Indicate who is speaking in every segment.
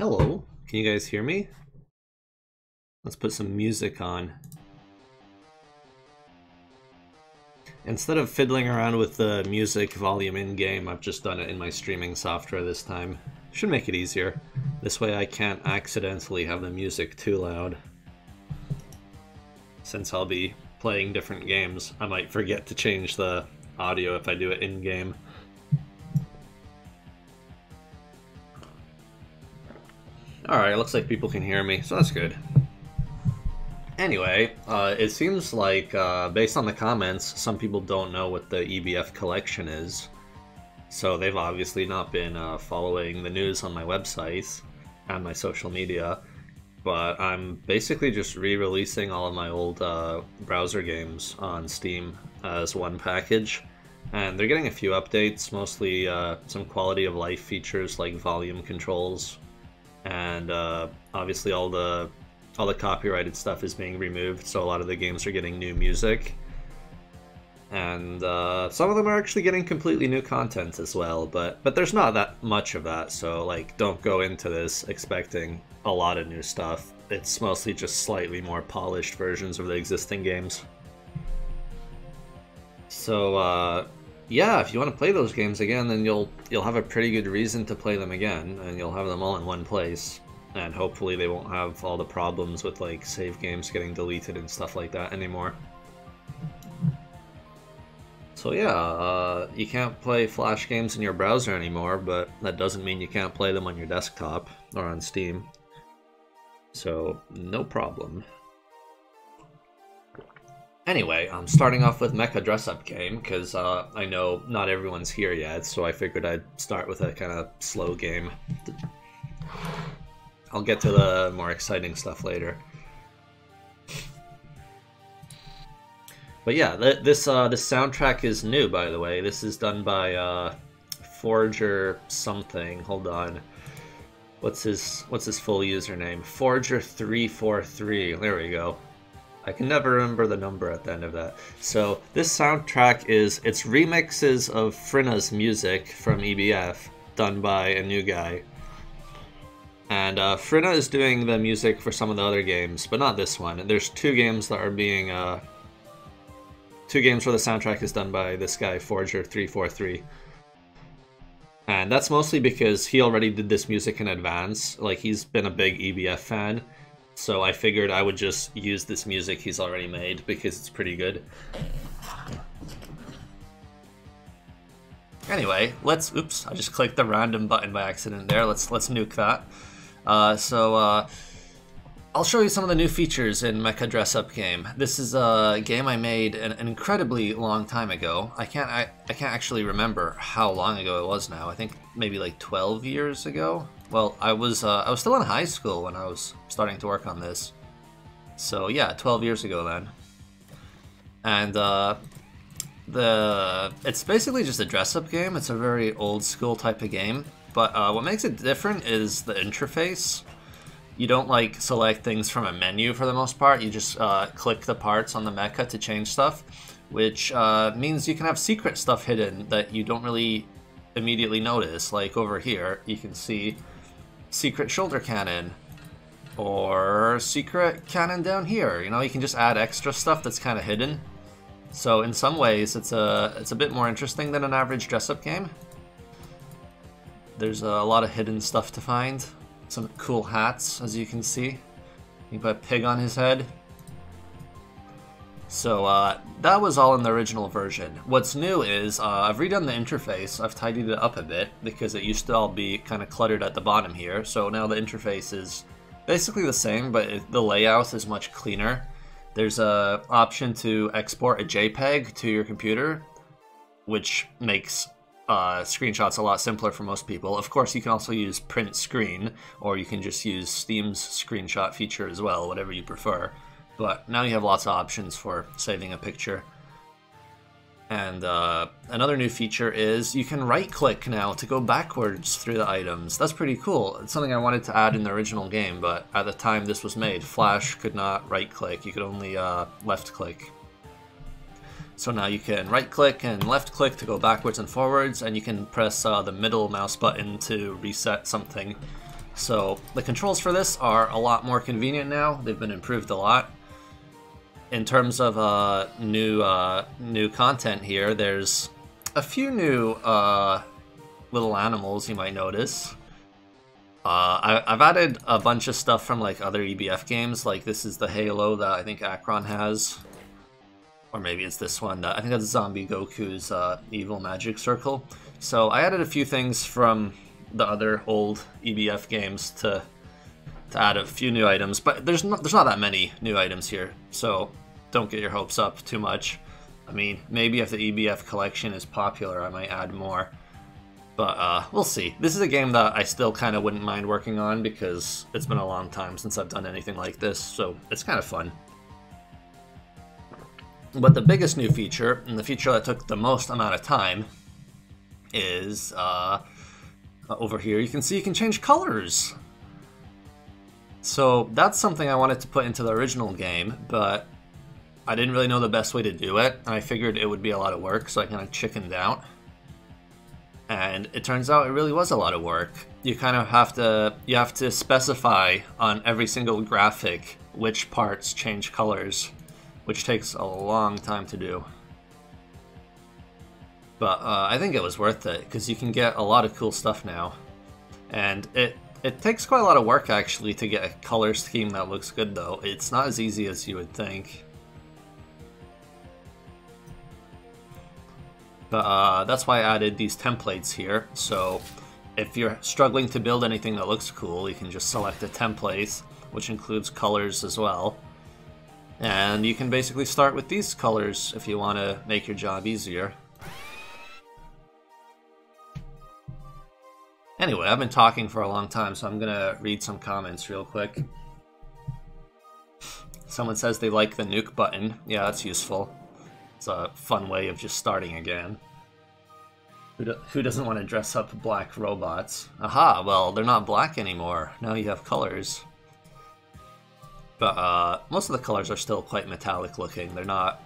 Speaker 1: Hello, can you guys hear me? Let's put some music on. Instead of fiddling around with the music volume in-game, I've just done it in my streaming software this time. Should make it easier. This way I can't accidentally have the music too loud. Since I'll be playing different games, I might forget to change the audio if I do it in-game. Alright, it looks like people can hear me, so that's good. Anyway, uh, it seems like, uh, based on the comments, some people don't know what the EBF collection is. So they've obviously not been uh, following the news on my website and my social media. But I'm basically just re-releasing all of my old uh, browser games on Steam as one package. And they're getting a few updates, mostly uh, some quality of life features like volume controls, and uh, obviously all the all the copyrighted stuff is being removed, so a lot of the games are getting new music. And uh, some of them are actually getting completely new content as well, but but there's not that much of that, so like don't go into this expecting a lot of new stuff. It's mostly just slightly more polished versions of the existing games. So uh, yeah, if you want to play those games again, then you'll you'll have a pretty good reason to play them again, and you'll have them all in one place and hopefully they won't have all the problems with like save games getting deleted and stuff like that anymore. So yeah, uh, you can't play Flash games in your browser anymore, but that doesn't mean you can't play them on your desktop or on Steam. So, no problem. Anyway, I'm starting off with Mecha Dress Up Game, because uh, I know not everyone's here yet, so I figured I'd start with a kind of slow game. I'll get to the more exciting stuff later. But yeah, th this uh, this soundtrack is new, by the way. This is done by uh, Forger something. Hold on. What's his What's his full username? Forger three four three. There we go. I can never remember the number at the end of that. So this soundtrack is it's remixes of Phyrnna's music from EBF done by a new guy. And uh, Frina is doing the music for some of the other games, but not this one. There's two games that are being, uh, two games where the soundtrack is done by this guy, Forger343. And that's mostly because he already did this music in advance. Like, he's been a big EBF fan. So I figured I would just use this music he's already made because it's pretty good. Anyway, let's, oops, I just clicked the random button by accident there. Let's, let's nuke that. Uh, so uh, I'll show you some of the new features in Mecha Dress Up game. This is a game I made an, an incredibly long time ago. I can't I, I can't actually remember how long ago it was now. I think maybe like 12 years ago. Well, I was uh, I was still in high school when I was starting to work on this. So yeah, 12 years ago then. And uh, the it's basically just a dress up game. It's a very old school type of game. But uh, what makes it different is the interface. You don't like select things from a menu for the most part. You just uh, click the parts on the mecha to change stuff, which uh, means you can have secret stuff hidden that you don't really immediately notice. Like over here, you can see secret shoulder cannon or secret cannon down here. You know, you can just add extra stuff that's kind of hidden. So in some ways, it's a it's a bit more interesting than an average dress-up game. There's a lot of hidden stuff to find. Some cool hats, as you can see. You put a pig on his head. So uh, that was all in the original version. What's new is uh, I've redone the interface. I've tidied it up a bit because it used to all be kind of cluttered at the bottom here. So now the interface is basically the same, but it, the layout is much cleaner. There's a option to export a JPEG to your computer, which makes uh, screenshots a lot simpler for most people. Of course, you can also use print screen, or you can just use Steam's screenshot feature as well, whatever you prefer. But now you have lots of options for saving a picture. And uh, another new feature is you can right click now to go backwards through the items. That's pretty cool. It's something I wanted to add in the original game, but at the time this was made, Flash could not right click. You could only uh, left click. So now you can right click and left click to go backwards and forwards, and you can press uh, the middle mouse button to reset something. So the controls for this are a lot more convenient now. They've been improved a lot. In terms of uh, new uh, new content here, there's a few new uh, little animals you might notice. Uh, I, have added a bunch of stuff from like other EBF games, like this is the Halo that I think Akron has. Or maybe it's this one. I think that's Zombie Goku's uh, Evil Magic Circle. So I added a few things from the other old EBF games to to add a few new items, but there's not there's not that many new items here, so don't get your hopes up too much. I mean, maybe if the EBF collection is popular, I might add more. But uh, we'll see. This is a game that I still kind of wouldn't mind working on because it's been a long time since I've done anything like this, so it's kind of fun. But the biggest new feature, and the feature that took the most amount of time, is uh, over here. You can see you can change colors. So that's something I wanted to put into the original game, but I didn't really know the best way to do it, and I figured it would be a lot of work, so I kind of chickened out and it turns out it really was a lot of work. You kind of have to you have to specify on every single graphic which parts change colors, which takes a long time to do. But uh, I think it was worth it because you can get a lot of cool stuff now, and it it takes quite a lot of work actually to get a color scheme that looks good though. It's not as easy as you would think. But uh, that's why I added these templates here. So if you're struggling to build anything that looks cool, you can just select a template, which includes colors as well. And you can basically start with these colors if you want to make your job easier. Anyway, I've been talking for a long time, so I'm gonna read some comments real quick. Someone says they like the nuke button. Yeah, that's useful. It's a fun way of just starting again. Who, do who doesn't want to dress up black robots? Aha, well, they're not black anymore. Now you have colors. But uh, most of the colors are still quite metallic looking. They're not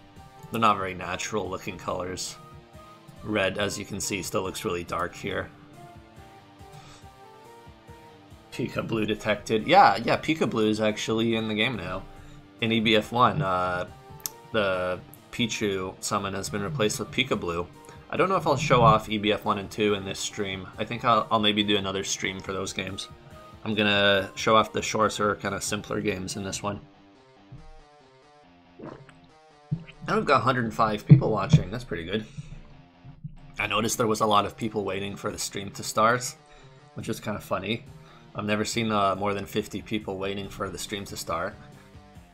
Speaker 1: they're not very natural looking colors. Red, as you can see, still looks really dark here. Pika Blue detected. Yeah, yeah, Pika Blue is actually in the game now. In EBF1, uh, the Pichu summon has been replaced with Blue. I don't know if I'll show off EBF 1 and 2 in this stream. I think I'll, I'll maybe do another stream for those games. I'm gonna show off the shorter, kind of simpler games in this one. And we've got 105 people watching, that's pretty good. I noticed there was a lot of people waiting for the stream to start, which is kind of funny. I've never seen uh, more than 50 people waiting for the stream to start.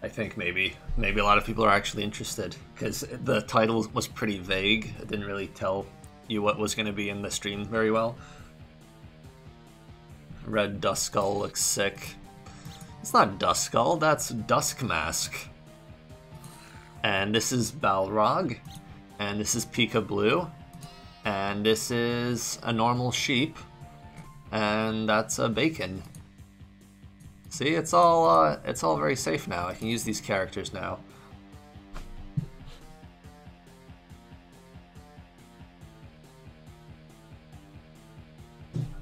Speaker 1: I think maybe maybe a lot of people are actually interested because the title was pretty vague. It didn't really tell you what was going to be in the stream very well. Red Duskull looks sick. It's not Duskull, that's Dusk Mask. And this is Balrog. And this is Pika Blue. And this is a normal sheep. And that's a bacon. See, it's all uh, it's all very safe now. I can use these characters now.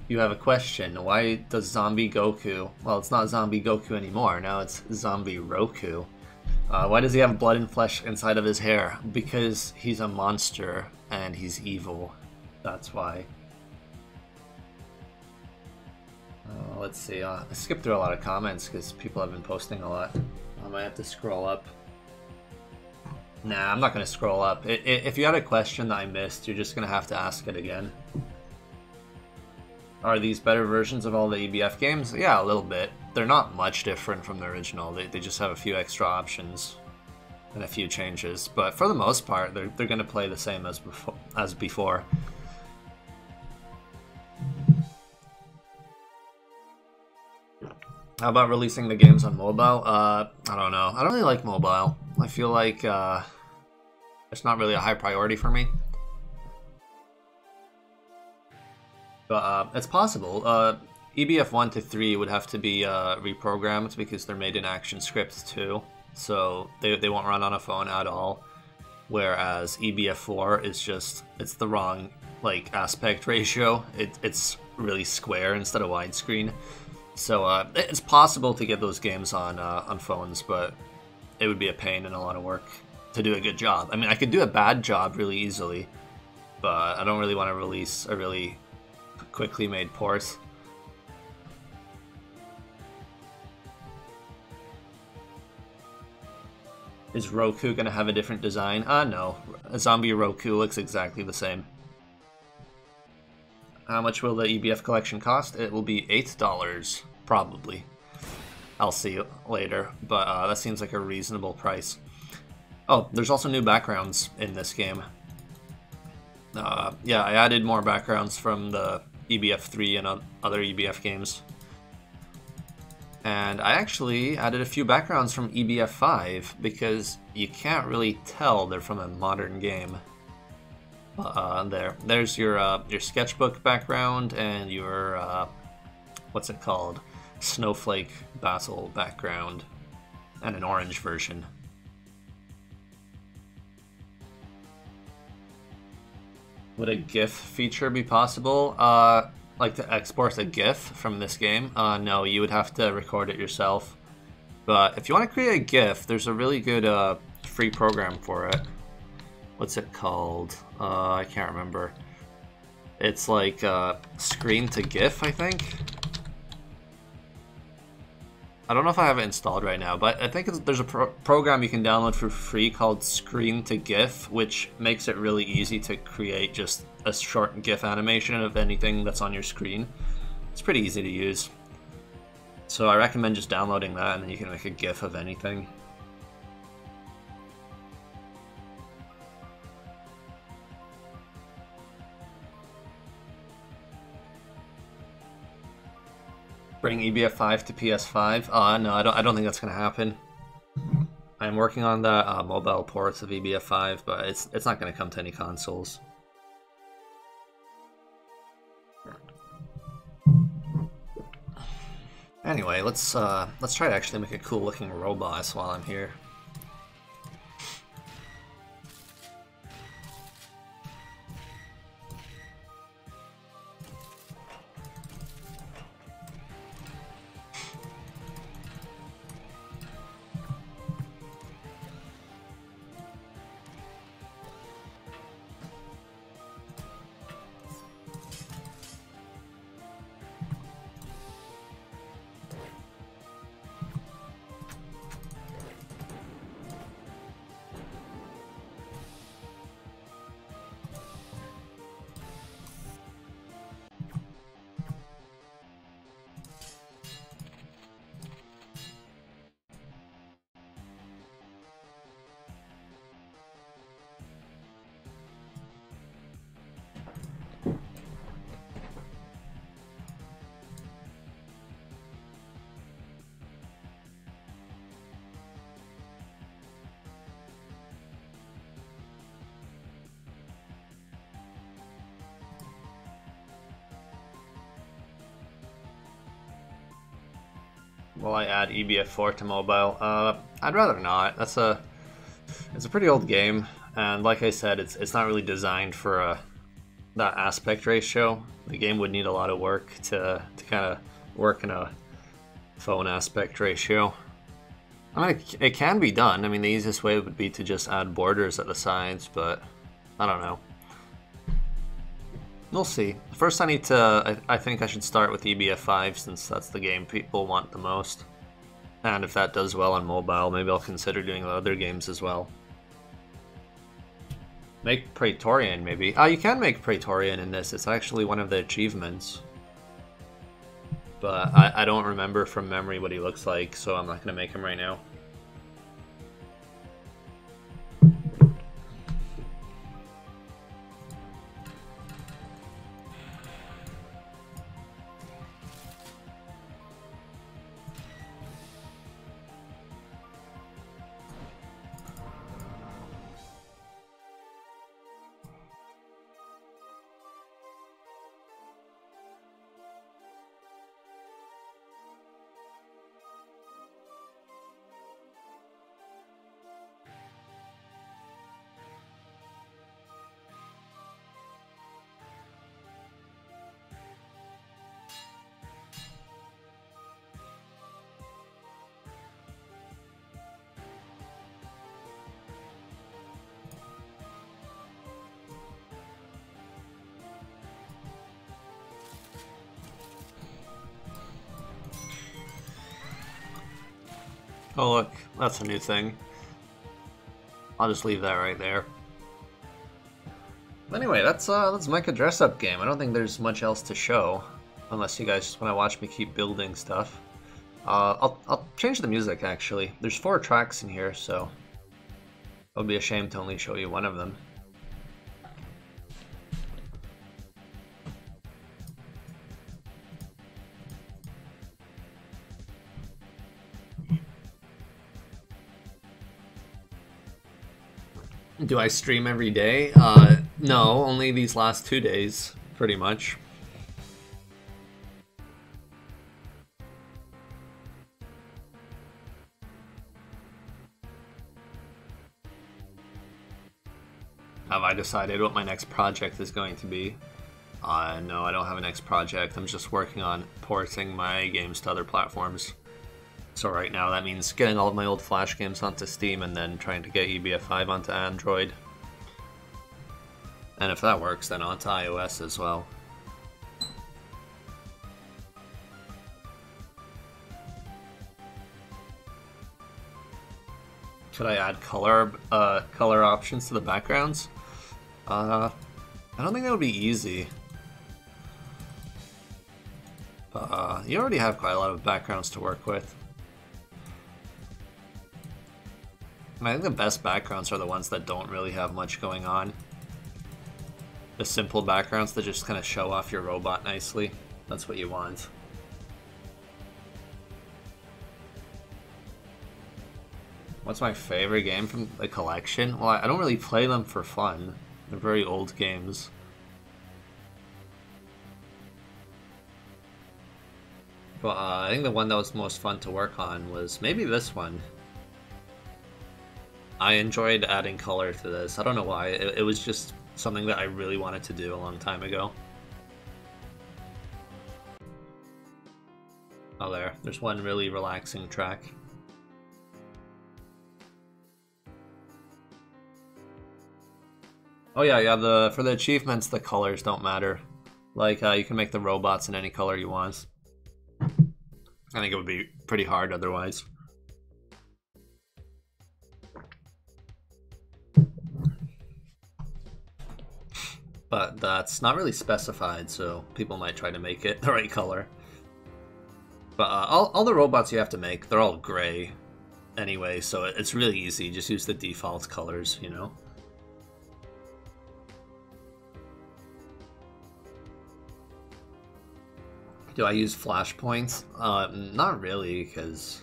Speaker 1: You have a question. Why does Zombie Goku... Well, it's not Zombie Goku anymore. Now it's Zombie Roku. Uh, why does he have blood and flesh inside of his hair? Because he's a monster and he's evil. That's why. Uh, let's see. Uh, I skipped through a lot of comments because people have been posting a lot. I might have to scroll up. Nah, I'm not going to scroll up. if you had a question that I missed, you're just going to have to ask it again. Are these better versions of all the EBF games? Yeah, a little bit. They're not much different from the original. They, they just have a few extra options and a few changes. But for the most part, they're, they're going to play the same as before. As before. How about releasing the games on mobile? Uh, I don't know. I don't really like mobile. I feel like uh, it's not really a high priority for me. But uh, it's possible. Uh, EBF 1 to 3 would have to be uh, reprogrammed because they're made in ActionScript 2. So they, they won't run on a phone at all. Whereas EBF 4 is just, it's the wrong like aspect ratio. It, it's really square instead of widescreen. So uh, it's possible to get those games on uh, on phones, but it would be a pain and a lot of work to do a good job. I mean, I could do a bad job really easily, but I don't really want to release a really quickly made port. Is Roku gonna have a different design? Ah, uh, no. A zombie Roku looks exactly the same. How much will the EBF collection cost? It will be $8, probably. I'll see you later, but uh, that seems like a reasonable price. Oh, there's also new backgrounds in this game. Uh, yeah, I added more backgrounds from the EBF 3 and other EBF games. And I actually added a few backgrounds from EBF 5 because you can't really tell they're from a modern game uh, there. There's your uh, your sketchbook background and your uh, what's it called, snowflake basil background, and an orange version. Would a GIF feature be possible? Uh, like to export a GIF from this game? Uh, no, you would have to record it yourself. But if you want to create a GIF, there's a really good uh, free program for it what's it called? Uh, I can't remember. It's like uh, screen to GIF, I think. I don't know if I have it installed right now, but I think there's a pro program you can download for free called Screen to GIF, which makes it really easy to create just a short GIF animation of anything that's on your screen. It's pretty easy to use. So I recommend just downloading that and then you can make a GIF of anything. Bring EBF 5 to PS5? Uh, no, I don't, I don't think that's going to happen. I'm working on the uh, mobile ports of EBF 5, but it's, it's not going to come to any consoles. Anyway, let's uh, let's try to actually make a cool looking robot while I'm here. EBF4 to mobile? Uh, I'd rather not. That's a it's a pretty old game, and like I said, it's it's not really designed for a that aspect ratio. The game would need a lot of work to to kind of work in a phone aspect ratio. I mean, it, it can be done. I mean, the easiest way would be to just add borders at the sides, but I don't know. We'll see. First I need to, I, I, think I should start with EBF5 since that's the game people want the most. And if that does well on mobile, maybe I'll consider doing other games as well. Make Praetorian, maybe. Ah, oh, you can make Praetorian in this. It's actually one of the achievements. But I, I don't remember from memory what he looks like, so I'm not going to make him right now. Oh look, that's a new thing. I'll just leave that right there. Anyway, that's uh, that's Mecha Dress Up game. I don't think there's much else to show, unless you guys just want to watch me keep building stuff. Uh, I'll, I'll change the music, actually. There's four tracks in here, so it would be a shame to only show you one of them. Do I stream every day? Uh, no, only these last two days, pretty much. Have I decided what my next project is going to be? Uh, no, I don't have a next project. I'm just working on porting my games to other platforms. So right now that means getting all of my old Flash games onto Steam and then trying to get EBF5 onto Android. And if that works, then onto iOS as well. Could I add color uh, color options to the backgrounds? Uh, I don't think that would be easy. Uh, you already have quite a lot of backgrounds to work with. I think the best backgrounds are the ones that don't really have much going on. The simple backgrounds that just kind of show off your robot nicely. That's what you want. What's my favorite game from the collection? Well, I don't really play them for fun. They're very old games. But uh, I think the one that was most fun to work on was maybe this one. I enjoyed adding color to this. I don't know why. It, it, was just something that I really wanted to do a long time ago. Oh, there. There's one really relaxing track. Oh yeah, yeah. The for the achievements, the colors don't matter. Like uh, you can make the robots in any color you want. I think it would be pretty hard otherwise. But that's not really specified, so people might try to make it the right color. But uh, all, all the robots you have to make, they're all gray anyway, so it's really easy. Just use the default colors, you know? Do I use flashpoints? Uh, not really, because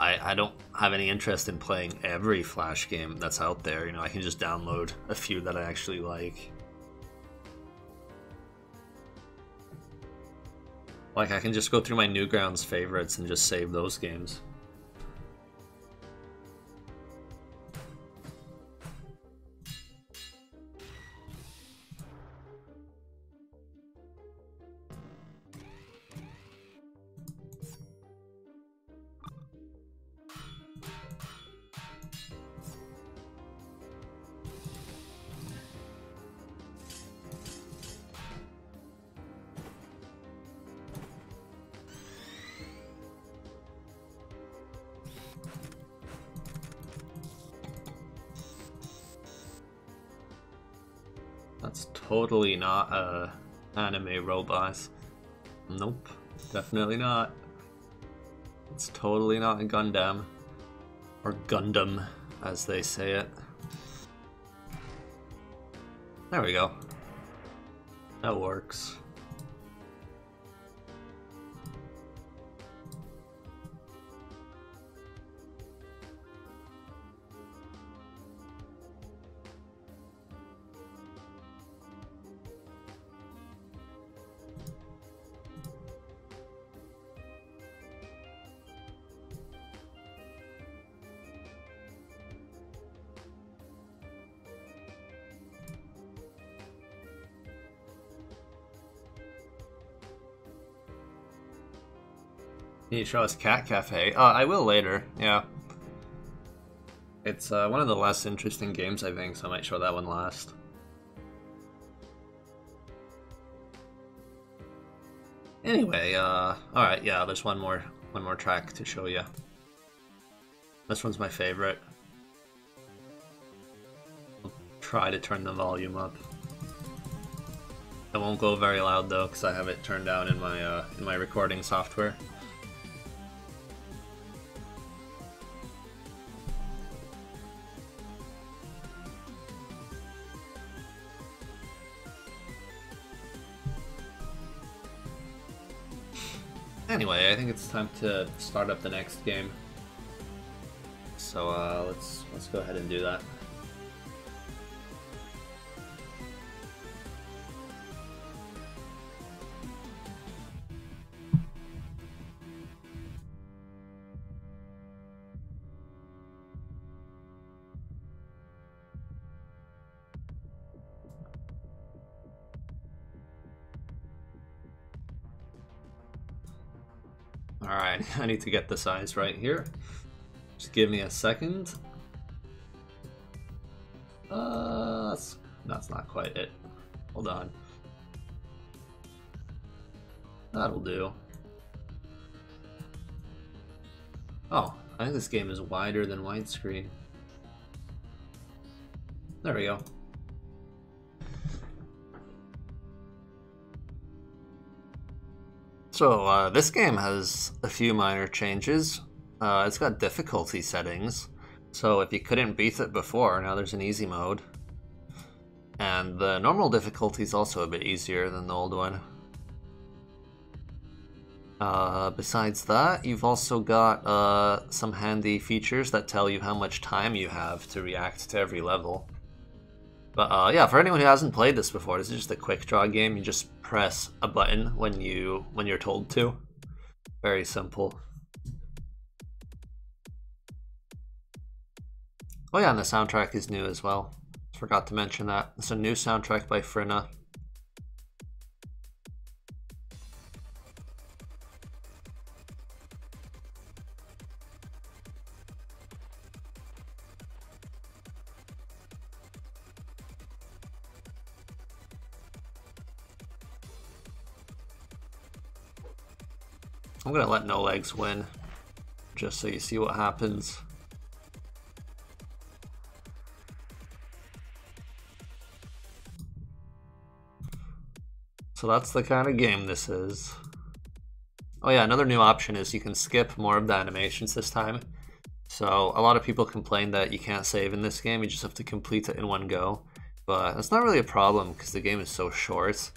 Speaker 1: I, I don't have any interest in playing every Flash game that's out there. You know, I can just download a few that I actually like. Like, I can just go through my Newgrounds favorites and just save those games. Not a anime robot. Nope, definitely not. It's totally not a Gundam. Or Gundam, as they say it. There we go. That works. Show us Cat Cafe? Uh, I will later, yeah. It's uh, one of the less interesting games, I think, so I might show that one last. Anyway, uh, alright, yeah, there's one more, one more track to show you. This one's my favorite. I'll try to turn the volume up. It won't go very loud though, because I have it turned down in my uh, in my recording software. Think it's time to start up the next game. So uh, let's let's go ahead and do that. Need to get the size right here. Just give me a second. Uh, that's, that's not quite it. Hold on. That'll do. Oh, I think this game is wider than widescreen. There we go. So uh, this game has a few minor changes. Uh, it's got difficulty settings. So if you couldn't beat it before, now there's an easy mode. And the normal difficulty is also a bit easier than the old one. Uh, besides that, you've also got uh, some handy features that tell you how much time you have to react to every level. But uh, yeah, for anyone who hasn't played this before, this is just a quick draw game. You just press a button when you when you're told to. Very simple. Oh yeah, and the soundtrack is new as well. Forgot to mention that. It's a new soundtrack by Phyrnna. I'm gonna let no legs win, just so you see what happens. So that's the kind of game this is. Oh yeah, another new option is you can skip more of the animations this time. So a lot of people complain that you can't save in this game, you just have to complete it in one go. But that's not really a problem because the game is so short.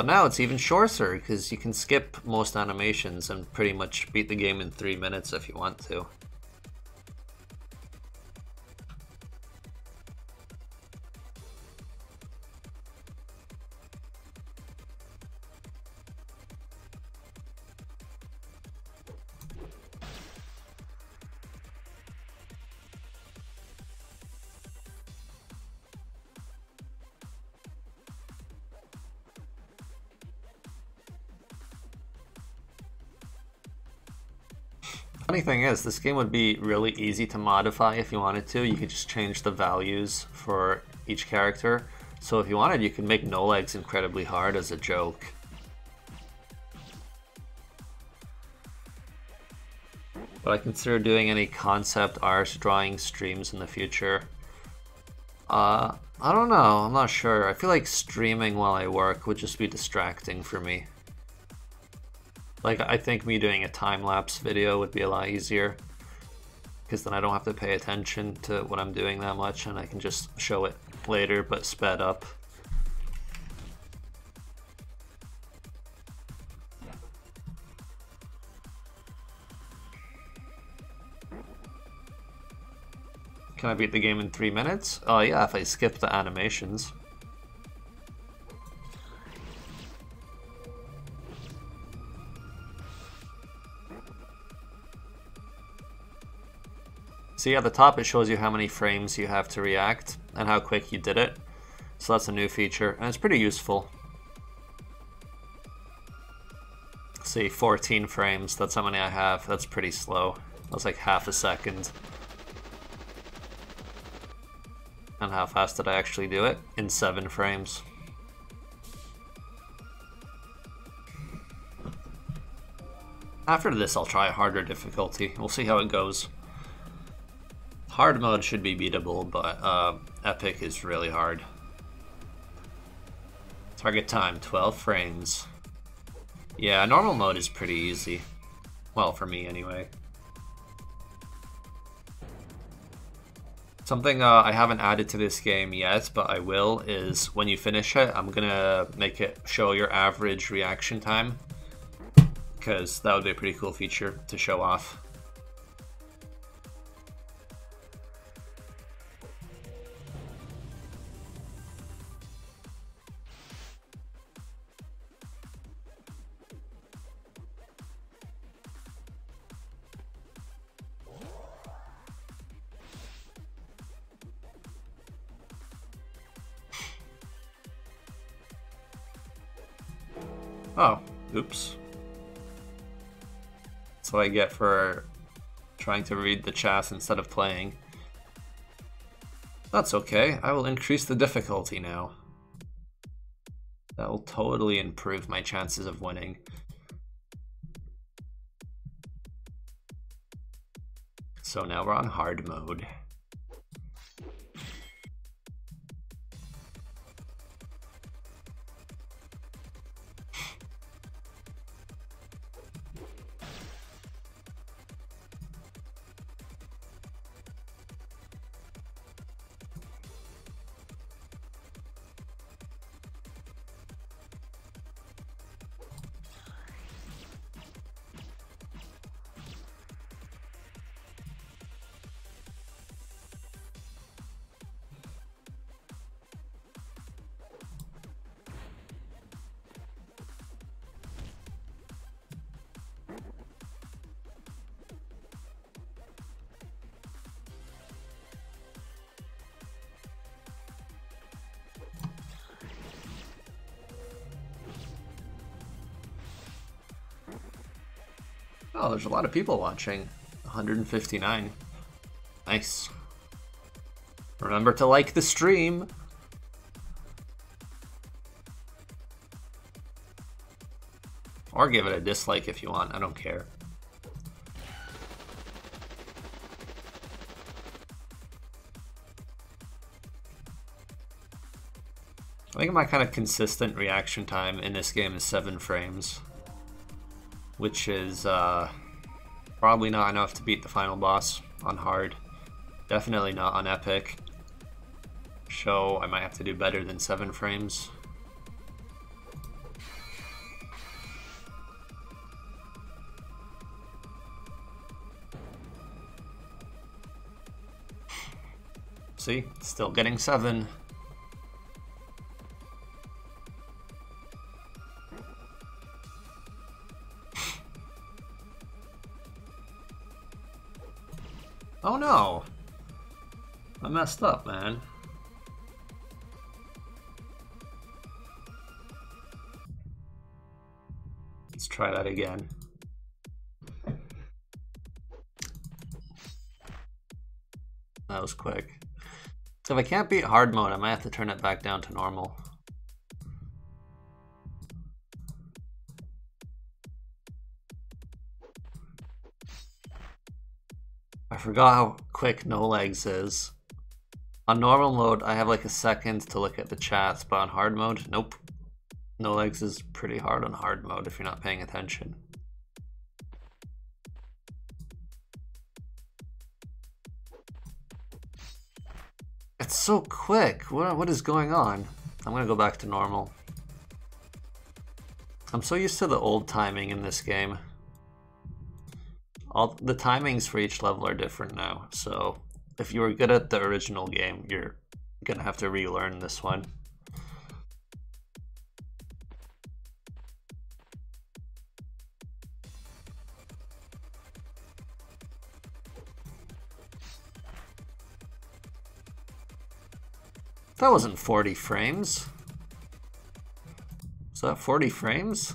Speaker 1: But now it's even shorter because you can skip most animations and pretty much beat the game in three minutes if you want to. Funny thing is, this game would be really easy to modify if you wanted to. You could just change the values for each character. So if you wanted, you could make no legs incredibly hard as a joke. But I consider doing any concept art drawing streams in the future. Uh, I don't know, I'm not sure. I feel like streaming while I work would just be distracting for me. Like, I think me doing a time-lapse video would be a lot easier. Because then I don't have to pay attention to what I'm doing that much and I can just show it later but sped up. Can I beat the game in three minutes? Oh yeah, if I skip the animations. See at the top it shows you how many frames you have to react and how quick you did it. So that's a new feature and it's pretty useful. See, 14 frames, that's how many I have. That's pretty slow. That's like half a second. And how fast did I actually do it? In 7 frames. After this I'll try a harder difficulty. We'll see how it goes. Hard mode should be beatable, but uh, epic is really hard. Target time, 12 frames. Yeah, normal mode is pretty easy. Well, for me anyway. Something uh, I haven't added to this game yet, but I will, is when you finish it, I'm gonna make it show your average reaction time. Because that would be a pretty cool feature to show off. Oh, oops. That's what I get for trying to read the chat instead of playing. That's okay, I will increase the difficulty now. That will totally improve my chances of winning. So now we're on hard mode. There's a lot of people watching. 159. Nice. Remember to like the stream. Or give it a dislike if you want, I don't care. I think my kind of consistent reaction time in this game is 7 frames which is uh, probably not enough to beat the final boss on hard. Definitely not on epic. So I might have to do better than 7 frames. See, still getting 7. Messed up, man. Let's try that again. That was quick. So if I can't beat hard mode, I might have to turn it back down to normal. I forgot how quick no legs is. On normal mode, I have like a second to look at the chats, but on hard mode, nope. No legs is pretty hard on hard mode if you're not paying attention. It's so quick. What, what is going on? I'm gonna go back to normal. I'm so used to the old timing in this game all the timings for each level are different now. So if you were good at the original game, you're gonna have to relearn this one. That wasn't 40 frames. Was that 40 frames?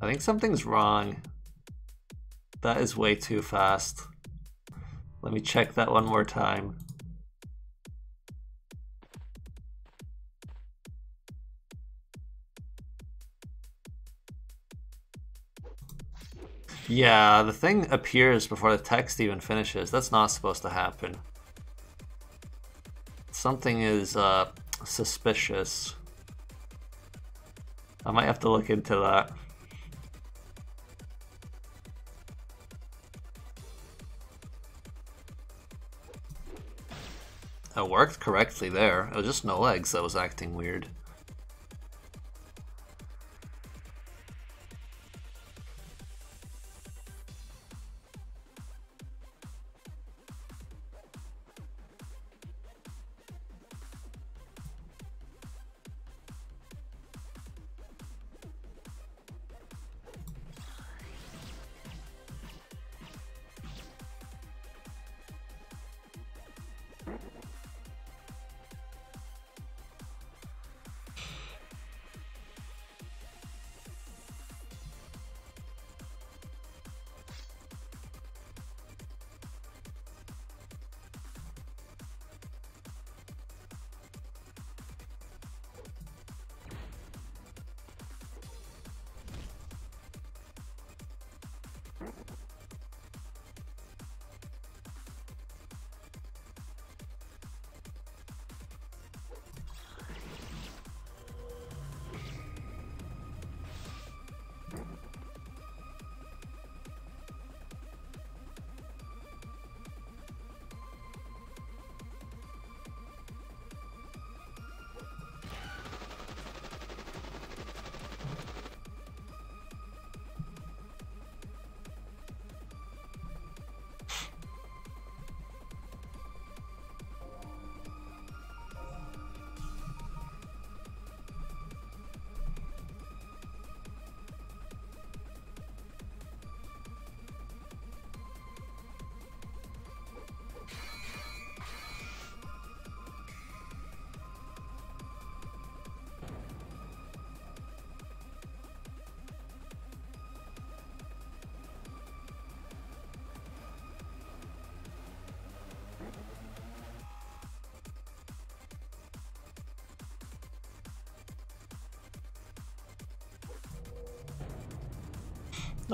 Speaker 1: I think something's wrong. That is way too fast. Let me check that one more time. Yeah, the thing appears before the text even finishes. That's not supposed to happen. Something is uh, suspicious. I might have to look into that. It worked correctly there. It was just no legs that was acting weird.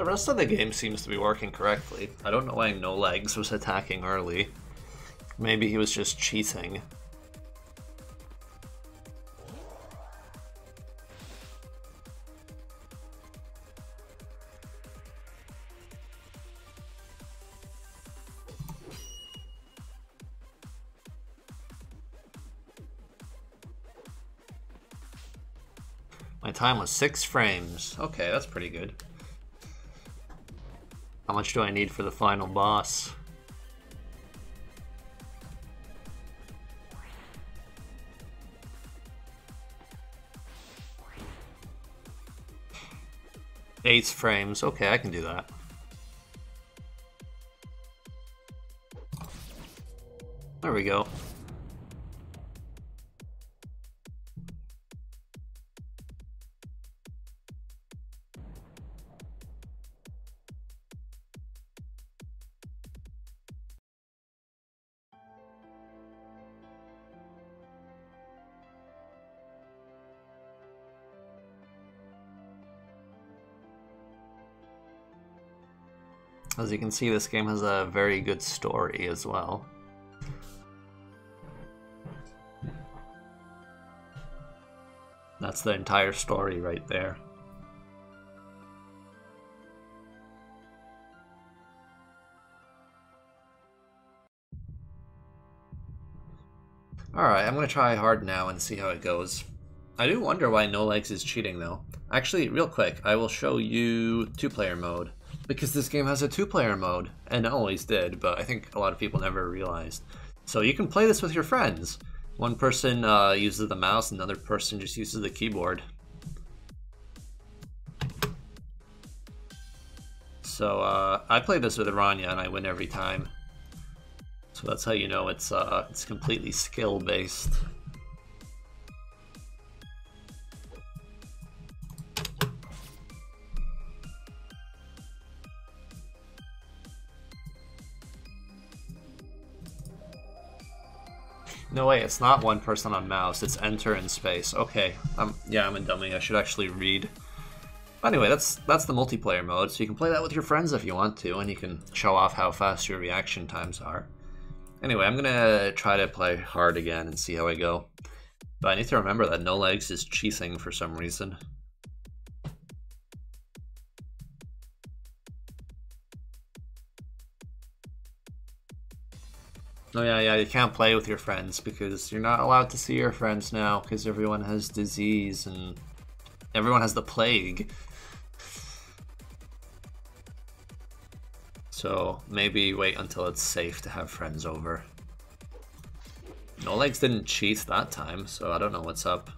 Speaker 1: The rest of the game seems to be working correctly. I don't know why No Legs was attacking early. Maybe he was just cheating. My time was six frames. Okay, that's pretty good. Much do I need for the final boss? Eight frames. Okay, I can do that. There we go. As you can see, this game has a very good story as well. That's the entire story right there. Alright, I'm gonna try hard now and see how it goes. I do wonder why No Legs is cheating though. Actually, real quick, I will show you two-player mode because this game has a two-player mode, and it always did, but I think a lot of people never realized. So you can play this with your friends. One person uh, uses the mouse, another person just uses the keyboard. So uh, I play this with Aranya, and I win every time. So that's how you know it's uh, it's completely skill based. No way, it's not one person on mouse, it's enter in space. Okay, um, yeah, I'm a dummy, I should actually read. Anyway, that's that's the multiplayer mode, so you can play that with your friends if you want to, and you can show off how fast your reaction times are. Anyway, I'm gonna try to play hard again and see how I go. But I need to remember that no legs is cheating for some reason. Oh yeah, yeah, you can't play with your friends because you're not allowed to see your friends now because everyone has disease and everyone has the plague. So maybe wait until it's safe to have friends over. No Legs didn't cheat that time, so I don't know what's up.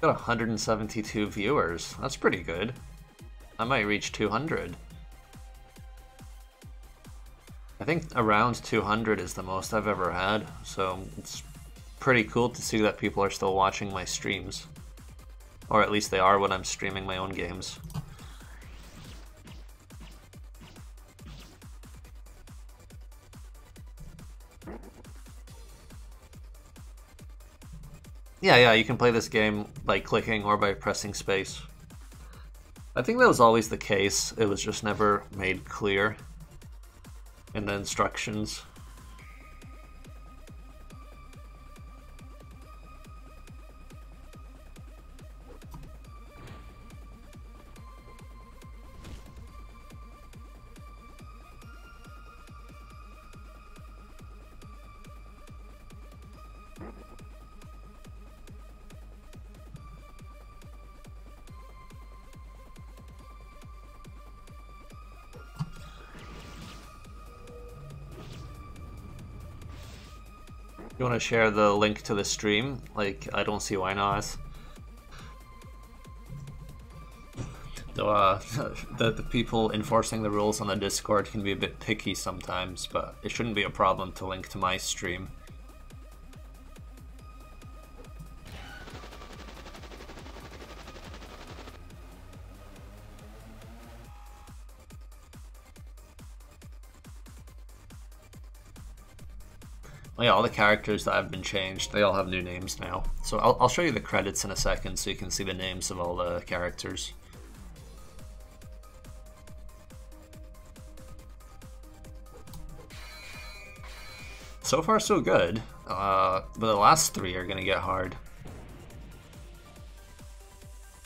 Speaker 1: Got 172 viewers. That's pretty good. I might reach 200. I think around 200 is the most I've ever had, so it's pretty cool to see that people are still watching my streams. Or at least they are when I'm streaming my own games. Yeah, yeah, you can play this game by clicking or by pressing space. I think that was always the case, it was just never made clear in the instructions. Want to share the link to the stream? Like, I don't see why not. Though, uh, the, the people enforcing the rules on the Discord can be a bit picky sometimes, but it shouldn't be a problem to link to my stream. Yeah, all the characters that have been changed, they all have new names now. So I'll, I'll show you the credits in a second so you can see the names of all the characters. So far so good, uh, but the last three are gonna get hard.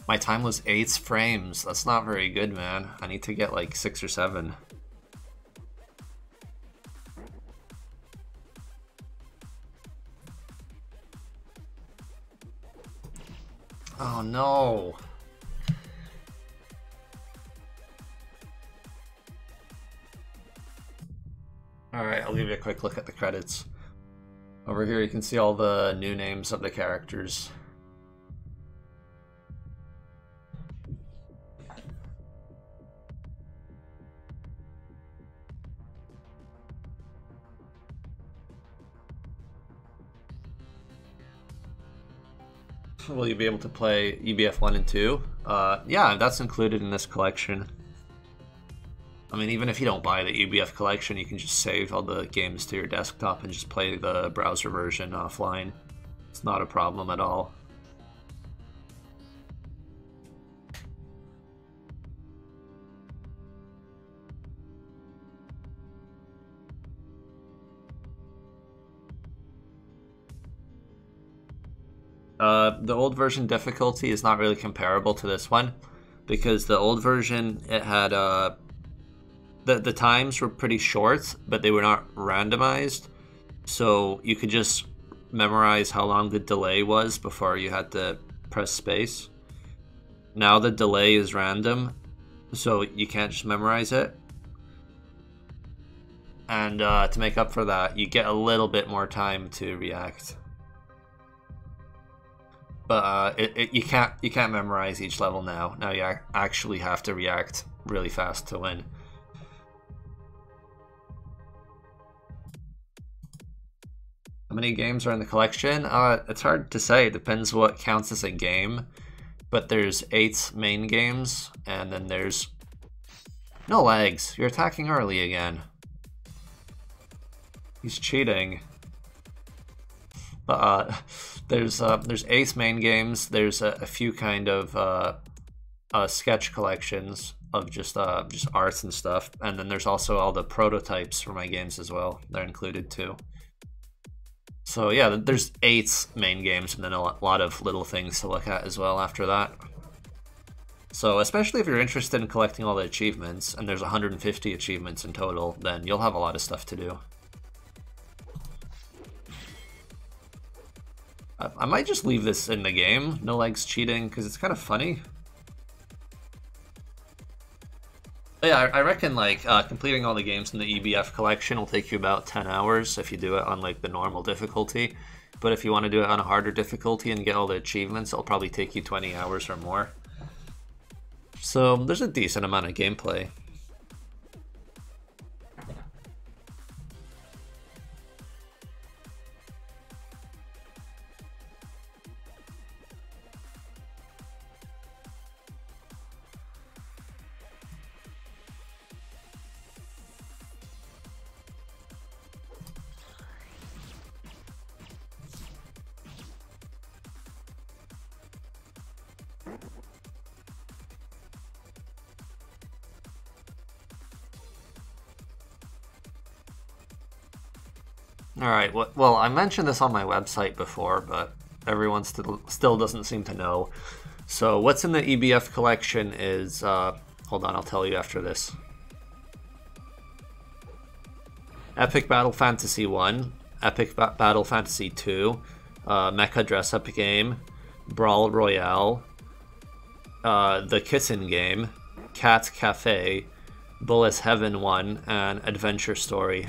Speaker 1: My time was 8 frames, that's not very good man. I need to get like 6 or 7. Oh no. Alright, I'll give you a quick look at the credits. Over here you can see all the new names of the characters. Will you be able to play EBF 1 and 2? Uh, yeah, that's included in this collection. I mean, even if you don't buy the EBF collection, you can just save all the games to your desktop and just play the browser version offline. It's not a problem at all. Version difficulty is not really comparable to this one because the old version it had uh, the the times were pretty short, but they were not randomized, so you could just memorize how long the delay was before you had to press space. Now the delay is random, so you can't just memorize it. And uh, to make up for that, you get a little bit more time to react but uh, it, it, you can't you can't memorize each level now. Now you actually have to react really fast to win. How many games are in the collection? Uh, it's hard to say. It depends what counts as a game. But there's eight main games, and then there's... No legs. You're attacking early again. He's cheating. But uh, there's uh, there's eight main games. There's a, a few kind of uh, uh, sketch collections of just uh, just arts and stuff, and then there's also all the prototypes for my games as well. They're included too. So yeah, there's eight main games, and then a lot of little things to look at as well after that. So especially if you're interested in collecting all the achievements, and there's 150 achievements in total, then you'll have a lot of stuff to do. I might just leave this in the game, no legs cheating, because it's kind of funny. But yeah, I, reckon like uh, completing all the games in the EBF collection will take you about 10 hours if you do it on like the normal difficulty. But if you want to do it on a harder difficulty and get all the achievements, it'll probably take you 20 hours or more. So there's a decent amount of gameplay. All right. Well, I mentioned this on my website before, but everyone still still doesn't seem to know. So, what's in the EBF collection is uh, hold on, I'll tell you after this. Epic Battle Fantasy 1, Epic ba Battle Fantasy 2, uh, Mecha Dress Up Game, Brawl Royale, uh, The Kitten Game, Cat Cafe, Bullet's Heaven 1, and Adventure Story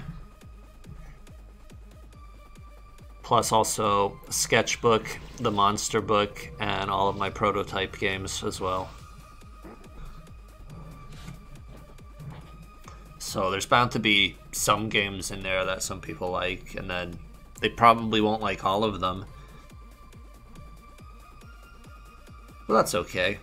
Speaker 1: plus also Sketchbook, the Monster Book, and all of my prototype games as well. So there's bound to be some games in there that some people like, and then they probably won't like all of them. Well, that's okay.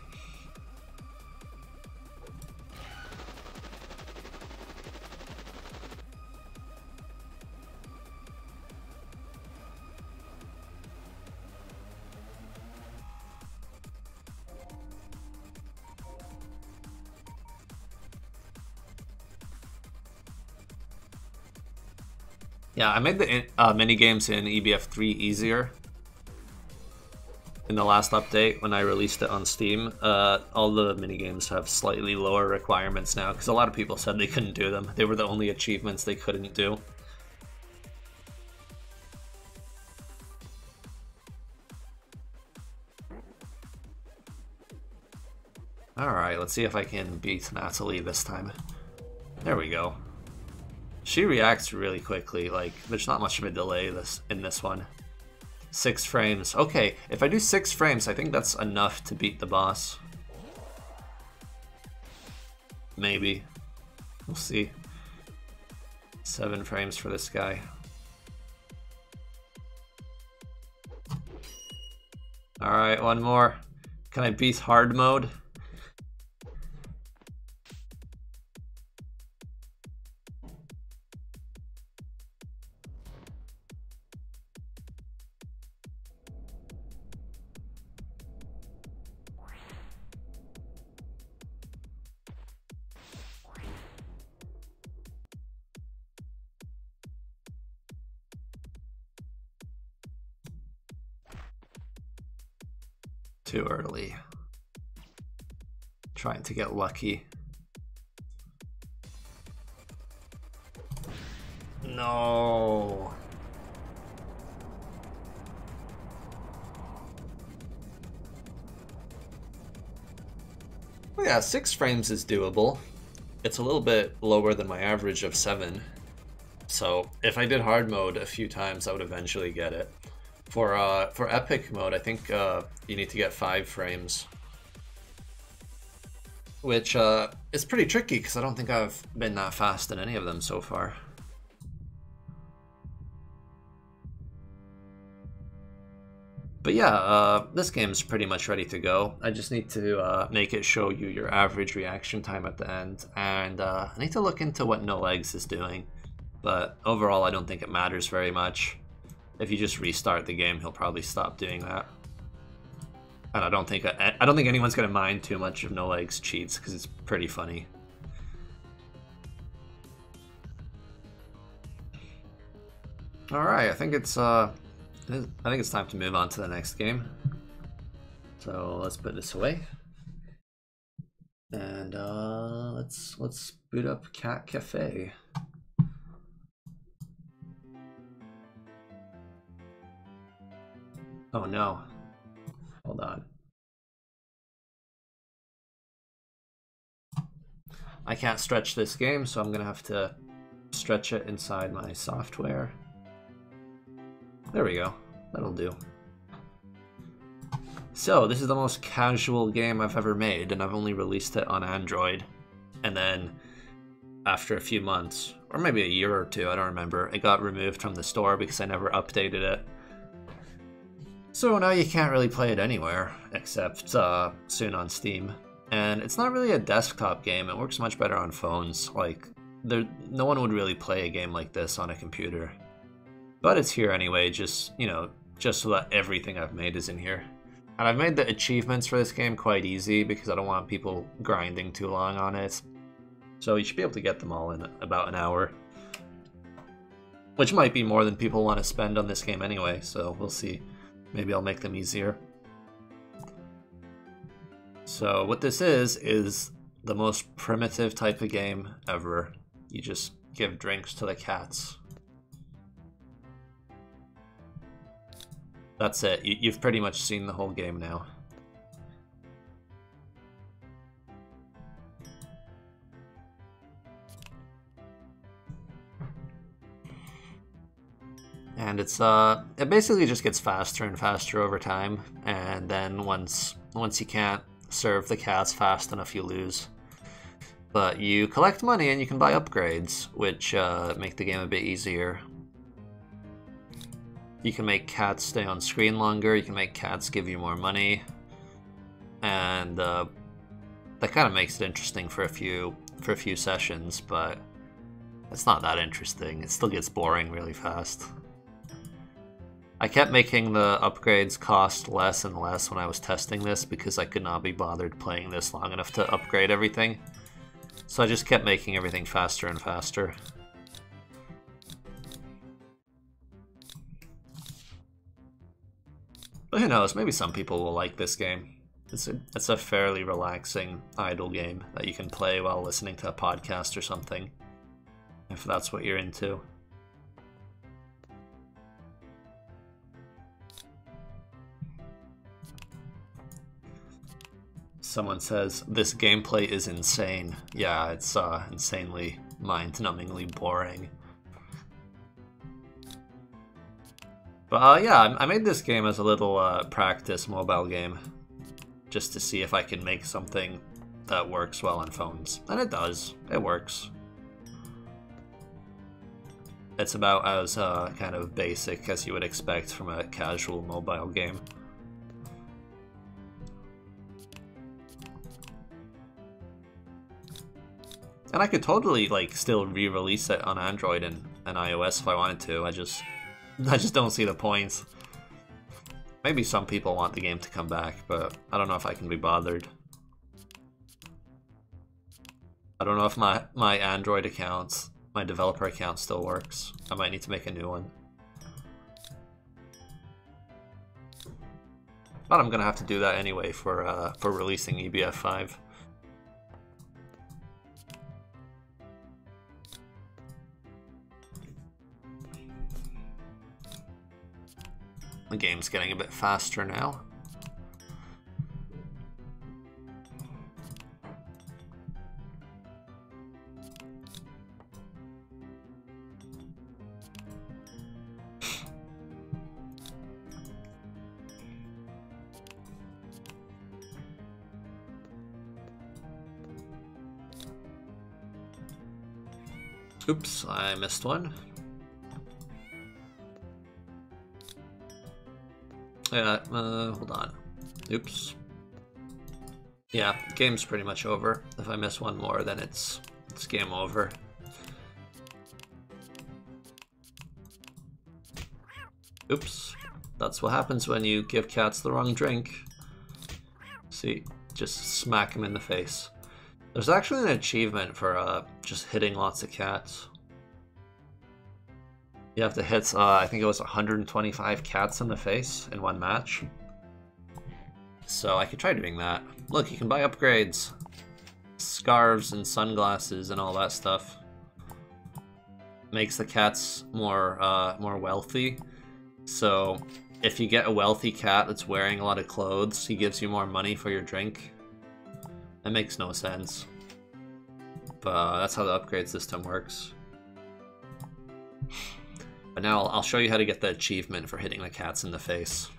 Speaker 1: Yeah, I made the uh, mini games in EBF3 easier in the last update when I released it on Steam. Uh, all the mini games have slightly lower requirements now because a lot of people said they couldn't do them. They were the only achievements they couldn't do. Alright, let's see if I can beat Natalie this time. There we go. She reacts really quickly, like, there's not much of a delay this in this one. Six frames. Okay, if I do six frames, I think that's enough to beat the boss. Maybe. We'll see. Seven frames for this guy. Alright, one more. Can I beat hard mode? To get lucky. No. yeah, six frames is doable. It's a little bit lower than my average of seven. So if I did hard mode a few times, I would eventually get it. For uh, for epic mode, I think uh, you need to get five frames, which uh, is pretty tricky because I don't think I've been that fast in any of them so far. But yeah, uh, this game's pretty much ready to go. I just need to uh, make it show you your average reaction time at the end, and uh, I need to look into what No Legs is doing. But overall, I don't think it matters very much. If you just restart the game, he'll probably stop doing that. And I don't think I, don't think anyone's gonna mind too much of No Legs cheats because it's pretty funny. All right, I think it's uh, I think it's time to move on to the next game. So let's put this away. And uh, let's let's boot up Cat Cafe. Oh no. Hold on. I can't stretch this game, so I'm gonna have to stretch it inside my software. There we go. That'll do. So, this is the most casual game I've ever made, and I've only released it on Android. And then, after a few months, or maybe a year or two, I don't remember, it got removed from the store because I never updated it. So now you can't really play it anywhere, except uh, soon on Steam. And it's not really a desktop game, it works much better on phones. Like, there, no one would really play a game like this on a computer. But it's here anyway, just, you know, just so that everything I've made is in here. And I've made the achievements for this game quite easy because I don't want people grinding too long on it. So you should be able to get them all in about an hour. Which might be more than people want to spend on this game anyway, so we'll see. Maybe I'll make them easier. So what this is, is the most primitive type of game ever. You just give drinks to the cats. That's it. You've pretty much seen the whole game now. And it's uh it basically just gets faster and faster over time and then once once you can't serve the cats fast enough you lose. But you collect money and you can buy upgrades, which uh, make the game a bit easier. You can make cats stay on screen longer, you can make cats give you more money, and uh, that kind of makes it interesting for a few for a few sessions, but it's not that interesting. It still gets boring really fast. I kept making the upgrades cost less and less when I was testing this because I could not be bothered playing this long enough to upgrade everything. So I just kept making everything faster and faster. But who knows, maybe some people will like this game. It's a, it's a fairly relaxing, idle game that you can play while listening to a podcast or something, if that's what you're into. Someone says, this gameplay is insane. Yeah, it's uh, insanely mind-numbingly boring. But uh, yeah, I made this game as a little uh, practice mobile game, just to see if I can make something that works well on phones. And it does. It works. It's about as uh, kind of basic as you would expect from a casual mobile game. And I could totally like still re-release it on Android and, and iOS if I wanted to. I just I just don't see the points. Maybe some people want the game to come back, but I don't know if I can be bothered. I don't know if my, my Android account, my developer account still works. I might need to make a new one. But I'm gonna have to do that anyway for uh, for releasing EBF 5. The game's getting a bit faster now. Oops, I missed one. Yeah, uh, hold on. Oops. Yeah, game's pretty much over. If I miss one more, then it's it's game over. Oops. That's what happens when you give cats the wrong drink. See, just smack them in the face. There's actually an achievement for uh, just hitting lots of cats. You have to hit, uh, I think it was 125 cats in the face in one match. So I could try doing that. Look, you can buy upgrades. Scarves and sunglasses and all that stuff. Makes the cats more, uh, more wealthy. So if you get a wealthy cat that's wearing a lot of clothes, he gives you more money for your drink. That makes no sense. But uh, that's how the upgrade system works. But now I'll, show you how to get the achievement for hitting the cats in the face.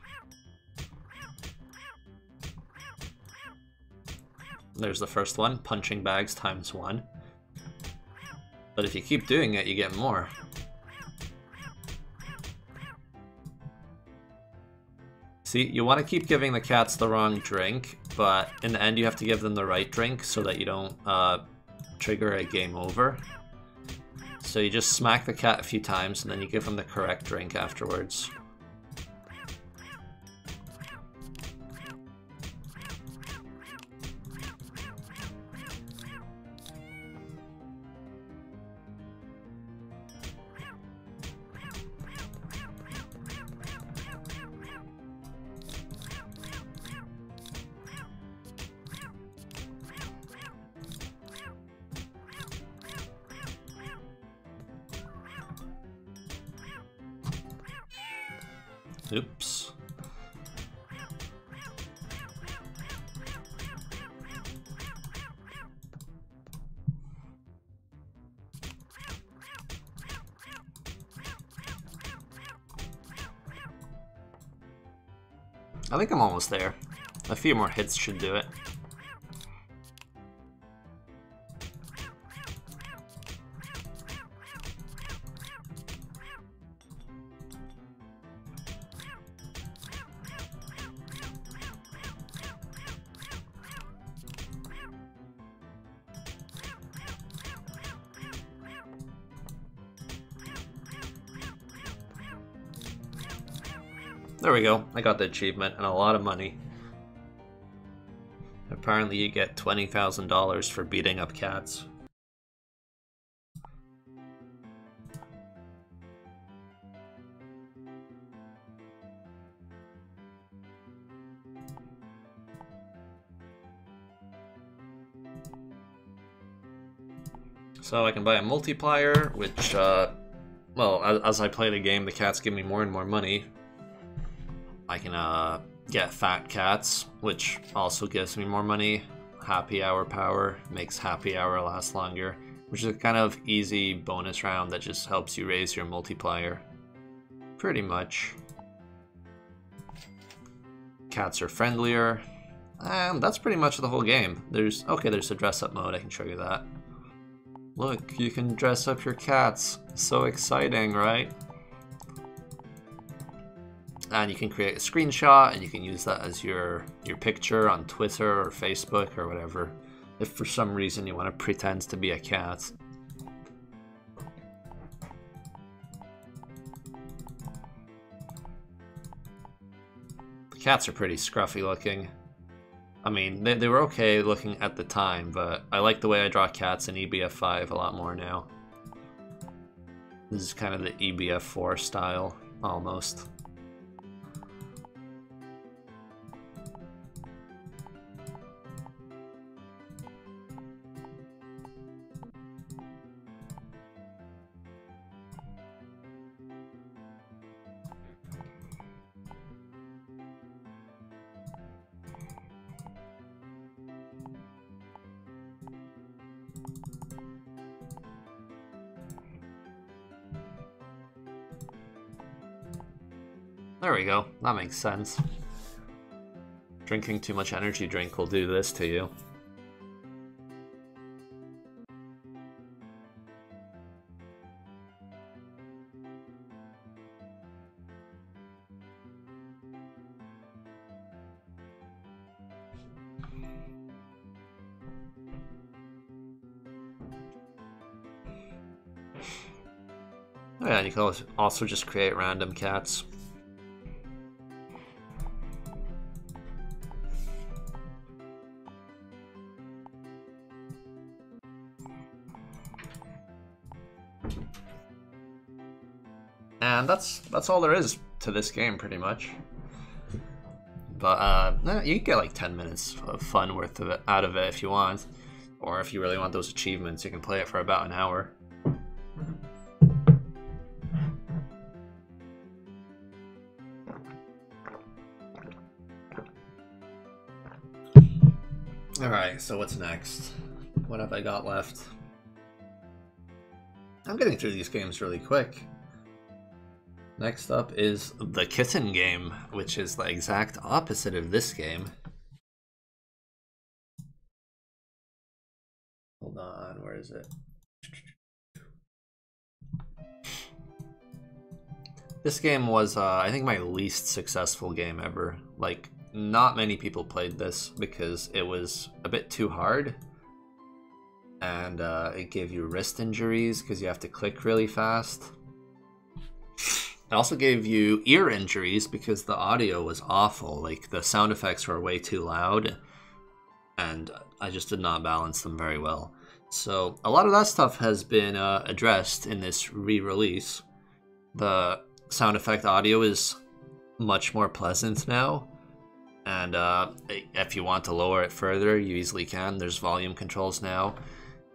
Speaker 1: There's the first one, punching bags times one. But if you keep doing it, you get more. See, you want to keep giving the cats the wrong drink, but in the end you have to give them the right drink so that you don't uh, trigger a game over. So you just smack the cat a few times and then you give them the correct drink afterwards. Think I'm almost there. A few more hits should do it. There we go. I got the achievement and a lot of money. Apparently you get $20,000 for beating up cats. So I can buy a multiplier, which, uh, well, as, as I play the game, the cats give me more and more money, I can uh, get fat cats, which also gives me more money. Happy hour power makes happy hour last longer, which is a kind of easy bonus round that just helps you raise your multiplier. Pretty much. Cats are friendlier. And that's pretty much the whole game. There's okay, there's a dress up mode, I can show you that. Look, you can dress up your cats. So exciting, right? And you can create a screenshot and you can use that as your your picture on Twitter or Facebook or whatever if for some reason you want to pretend to be a cat. The cats are pretty scruffy looking. I mean, they, they were okay looking at the time, but I like the way I draw cats in EBF5 a lot more now. This is kind of the EBF4 style, almost. go. That makes sense. Drinking too much energy drink will do this to you. Oh yeah, you can also just create random cats. And that's that's all there is to this game, pretty much. But uh, you can get like 10 minutes of fun worth of it out of it if you want. Or if you really want those achievements, you can play it for about an hour. Alright, so what's next? What have I got left? I'm getting through these games really quick. Next up is the Kitten game, which is the exact opposite of this game. Hold on, where is it? This game was, uh, I think, my least successful game ever. Like, not many people played this because it was a bit too hard. And uh, it gave you wrist injuries because you have to click really fast. It also gave you ear injuries because the audio was awful. Like the sound effects were way too loud, and I just did not balance them very well. So a lot of that stuff has been uh, addressed in this re-release. The sound effect audio is much more pleasant now, and uh, if you want to lower it further, you easily can. There's volume controls now.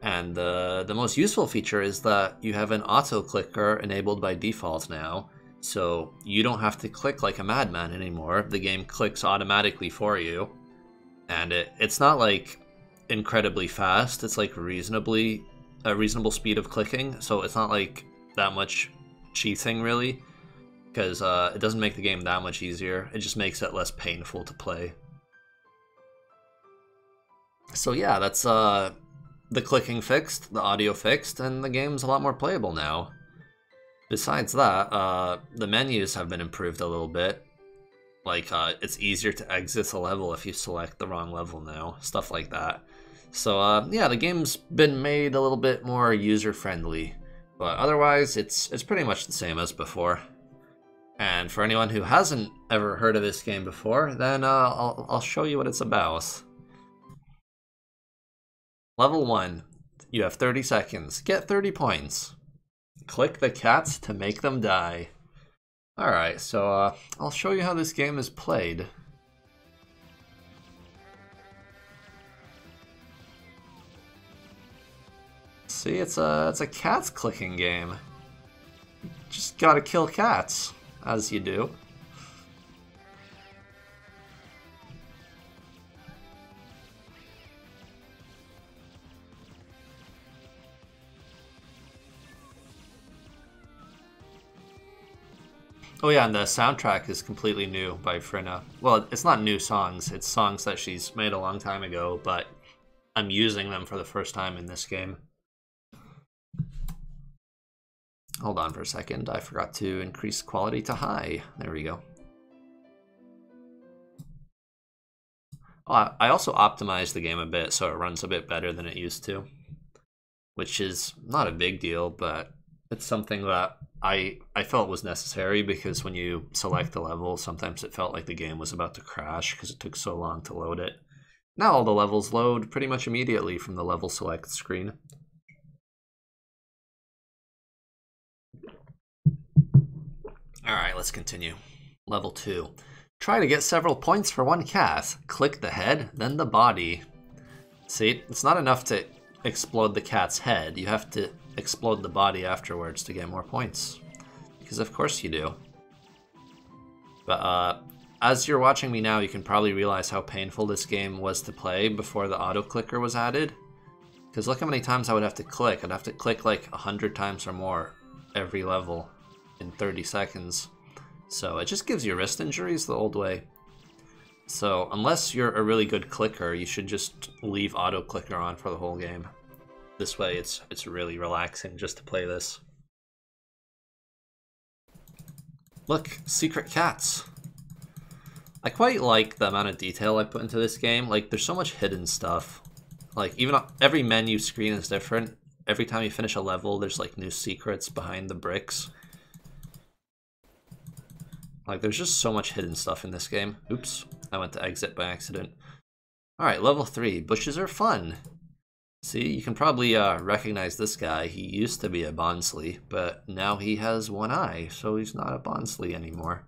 Speaker 1: And the, the most useful feature is that you have an auto clicker enabled by default now, so you don't have to click like a madman anymore. The game clicks automatically for you. And it, it's not like incredibly fast. It's like reasonably a reasonable speed of clicking. So it's not like that much cheating really. Because uh, it doesn't make the game that much easier. It just makes it less painful to play. So yeah, that's uh, the clicking fixed, the audio fixed, and the game's a lot more playable now. Besides that, uh, the menus have been improved a little bit. Like, uh, it's easier to exit a level if you select the wrong level now, stuff like that. So, uh, yeah, the game's been made a little bit more user-friendly, but otherwise, it's, it's pretty much the same as before. And for anyone who hasn't ever heard of this game before, then uh, I'll, I'll show you what it's about. Level 1. You have 30 seconds. Get 30 points. Click the cats to make them die. Alright, so uh, I'll show you how this game is played. See, it's a, it's a cats clicking game. Just gotta kill cats, as you do. Oh yeah, and the soundtrack is completely new by Phyrnna. Well, it's not new songs, it's songs that she's made a long time ago, but I'm using them for the first time in this game. Hold on for a second, I forgot to increase quality to high. There we go. Oh, I also optimized the game a bit so it runs a bit better than it used to. Which is not a big deal, but it's something that I I felt was necessary because when you select the level, sometimes it felt like the game was about to crash because it took so long to load it. Now all the levels load pretty much immediately from the level select screen. Alright, let's continue. Level 2. Try to get several points for one cat. Click the head, then the body. See, it's not enough to explode the cat's head. You have to explode the body afterwards to get more points. Because of course you do. But uh, as you're watching me now, you can probably realize how painful this game was to play before the auto clicker was added. Because look how many times I would have to click. I'd have to click like 100 times or more every level in 30 seconds. So it just gives you wrist injuries the old way. So unless you're a really good clicker, you should just leave auto clicker on for the whole game. This way it's it's really relaxing just to play this. Look, secret cats. I quite like the amount of detail I put into this game. Like, there's so much hidden stuff. Like, even every menu screen is different. every time you finish a level, there's like new secrets behind the bricks. Like, there's just so much hidden stuff in this game. Oops, I went to exit by accident. Alright, level 3. Bushes are fun. See, you can probably uh, recognize this guy. He used to be a Bonsly, but now he has one eye, so he's not a Bonsly anymore.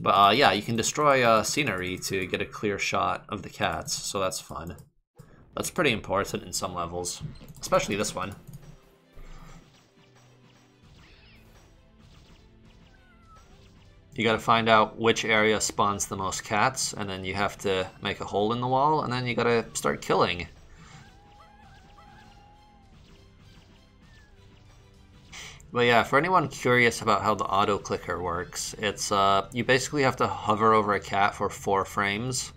Speaker 1: But uh, yeah, you can destroy uh, scenery to get a clear shot of the cats, so that's fun. That's pretty important in some levels, especially this one. You gotta find out which area spawns the most cats, and then you have to make a hole in the wall, and then you gotta start killing. But yeah, for anyone curious about how the auto clicker works, it's uh, you basically have to hover over a cat for four frames,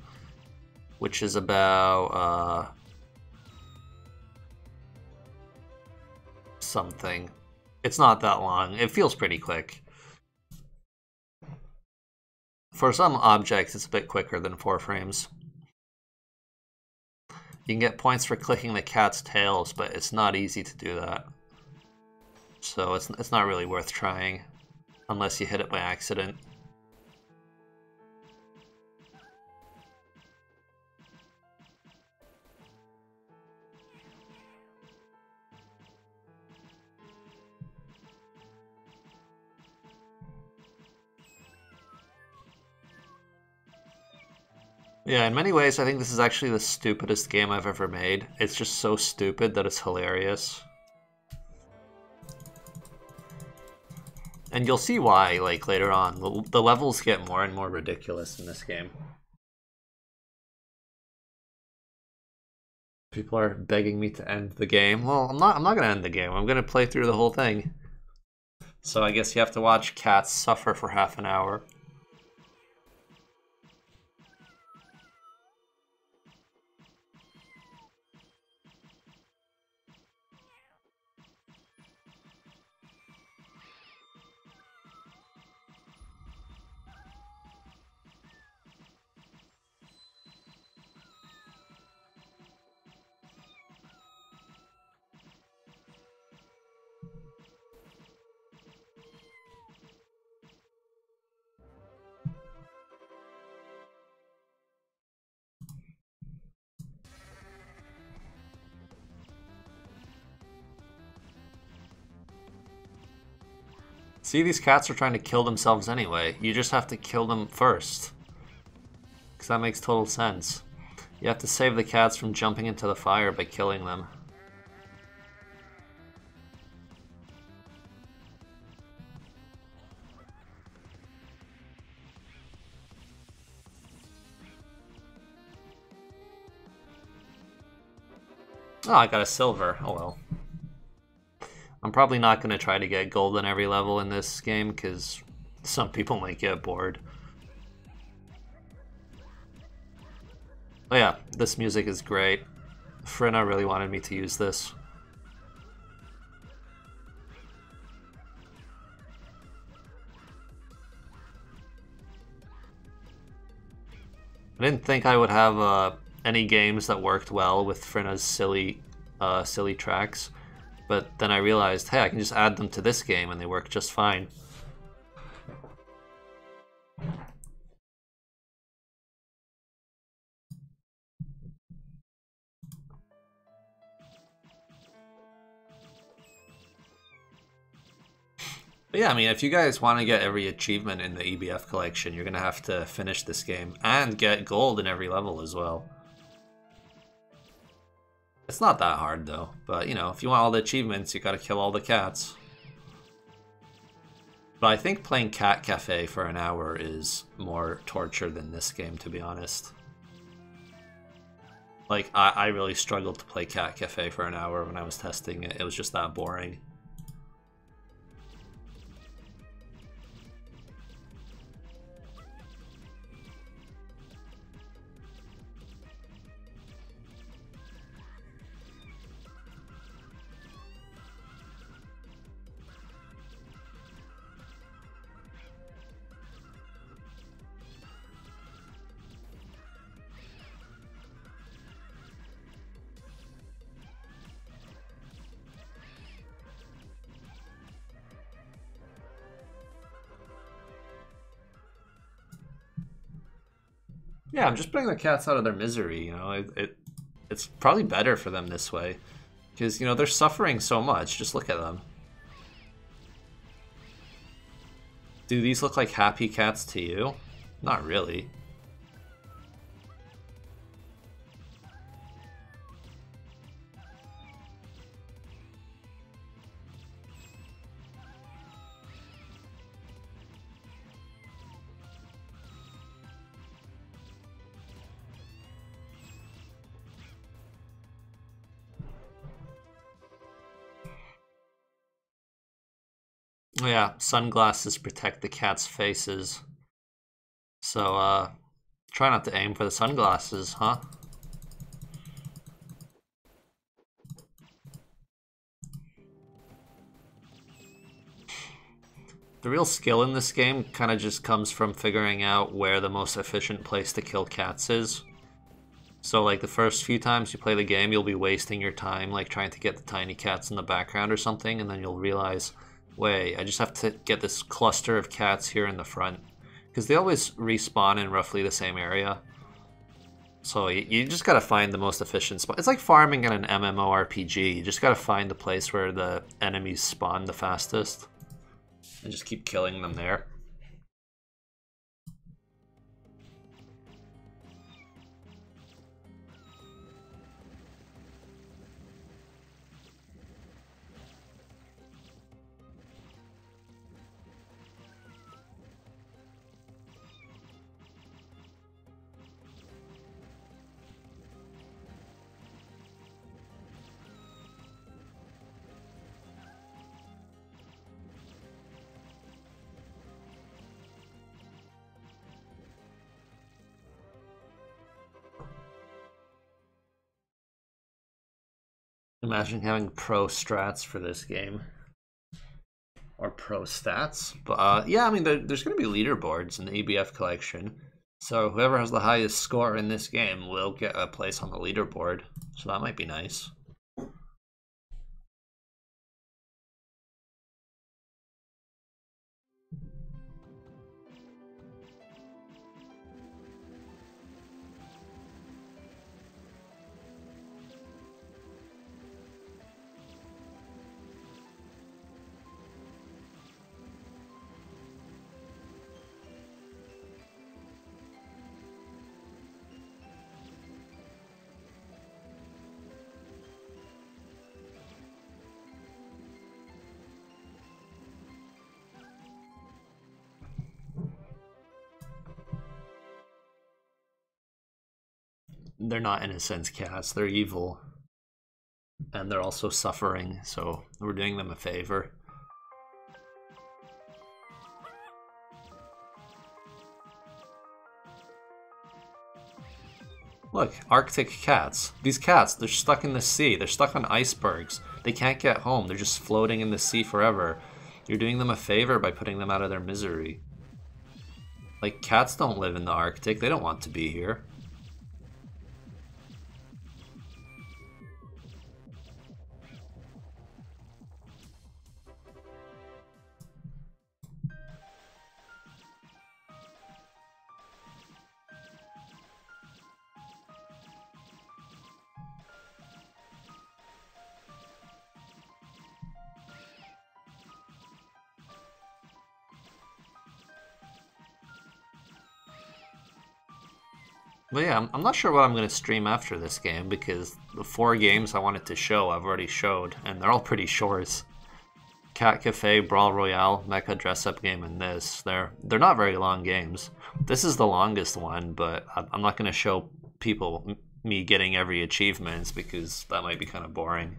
Speaker 1: which is about uh, something. It's not that long. It feels pretty quick. For some objects, it's a bit quicker than four frames. You can get points for clicking the cat's tails, but it's not easy to do that. So it's, it's not really worth trying, unless you hit it by accident. Yeah, in many ways, I think this is actually the stupidest game I've ever made. It's just so stupid that it's hilarious. And you'll see why, like, later on. The, levels get more and more ridiculous in this game. People are begging me to end the game. Well, I'm not, I'm not gonna end the game. I'm gonna play through the whole thing. So I guess you have to watch cats suffer for half an hour. See, these cats are trying to kill themselves anyway. You just have to kill them first. Because that makes total sense. You have to save the cats from jumping into the fire by killing them. Oh, I got a silver. Oh well. I'm probably not going to try to get gold on every level in this game because some people might get bored. Oh yeah, this music is great. Phyrnna really wanted me to use this. I didn't think I would have uh, any games that worked well with Phyrnna's silly, uh, silly tracks. But then I realized, hey, I can just add them to this game and they work just fine. But yeah, I mean, if you guys want to get every achievement in the EBF collection, you're going to have to finish this game and get gold in every level as well. It's not that hard though, but you know, if you want all the achievements, you gotta kill all the cats. But I think playing Cat Cafe for an hour is more torture than this game, to be honest. Like, I, I really struggled to play Cat Cafe for an hour when I was testing it. It was just that boring. Yeah, I'm just putting the cats out of their misery. You know, it, it it's probably better for them this way, because you know they're suffering so much. Just look at them. Do these look like happy cats to you? Not really. Yeah, sunglasses protect the cat's faces. So, uh, try not to aim for the sunglasses, huh? The real skill in this game kind of just comes from figuring out where the most efficient place to kill cats is. So like the first few times you play the game, you'll be wasting your time like trying to get the tiny cats in the background or something, and then you'll realize way. I just have to get this cluster of cats here in the front. Because they always respawn in roughly the same area. So you, you just gotta find the most efficient spot. It's like farming in an MMORPG. You just gotta find the place where the enemies spawn the fastest. And just keep killing them there. Imagine having pro strats for this game. Or pro stats. But uh, yeah, I mean, there, there's going to be leaderboards in the EBF collection. So whoever has the highest score in this game will get a place on the leaderboard. So that might be nice. They're not in a sense cats they're evil and they're also suffering so we're doing them a favor Look, Arctic cats. These cats, they're stuck in the sea. They're stuck on icebergs. They can't get home. They're just floating in the sea forever. You're doing them a favor by putting them out of their misery. Like, cats don't live in the Arctic. They don't want to be here. I'm, I'm not sure what I'm going to stream after this game because the four games I wanted to show I've already showed, and they're all pretty short. Cat Cafe, Brawl Royale, Mecha Dress Up Game, and this. They're they're not very long games. This is the longest one, but I'm not going to show people me getting every achievements because that might be kind of boring.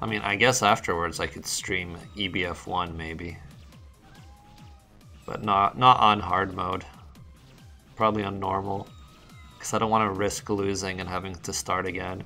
Speaker 1: I mean, I guess afterwards I could stream EBF1 maybe but not not on hard mode. Probably on normal, because I don't want to risk losing and having to start again.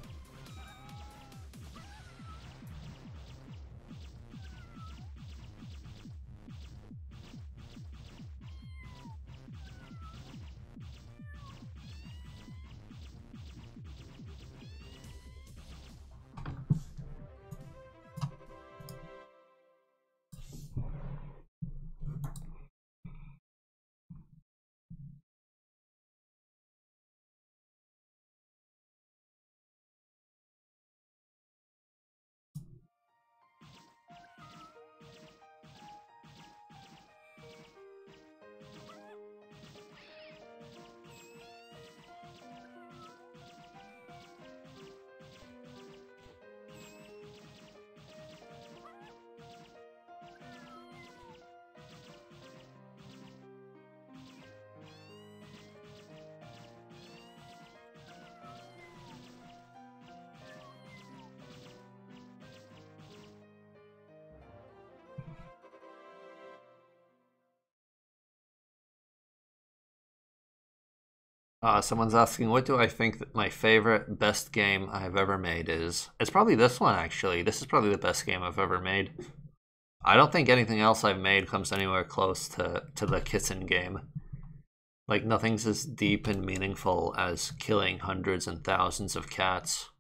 Speaker 1: Uh, someone's asking, what do I think that my favorite, best game I've ever made is? It's probably this one, actually. This is probably the best game I've ever made. I don't think anything else I've made comes anywhere close to, to the kitten game. Like, nothing's as deep and meaningful as killing hundreds and thousands of cats,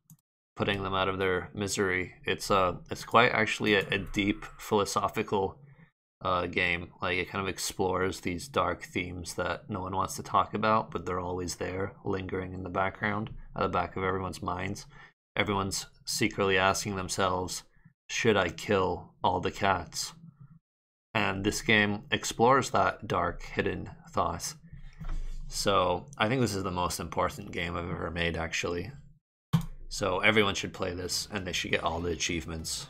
Speaker 1: putting them out of their misery. It's, uh, it's quite actually a, a deep philosophical uh, game. Like it kind of explores these dark themes that no one wants to talk about, but they're always there, lingering in the background, at the back of everyone's minds. Everyone's secretly asking themselves, should I kill all the cats? And this game explores that dark, hidden thought. So I think this is the most important game I've ever made, actually. So everyone should play this, and they should get all the achievements.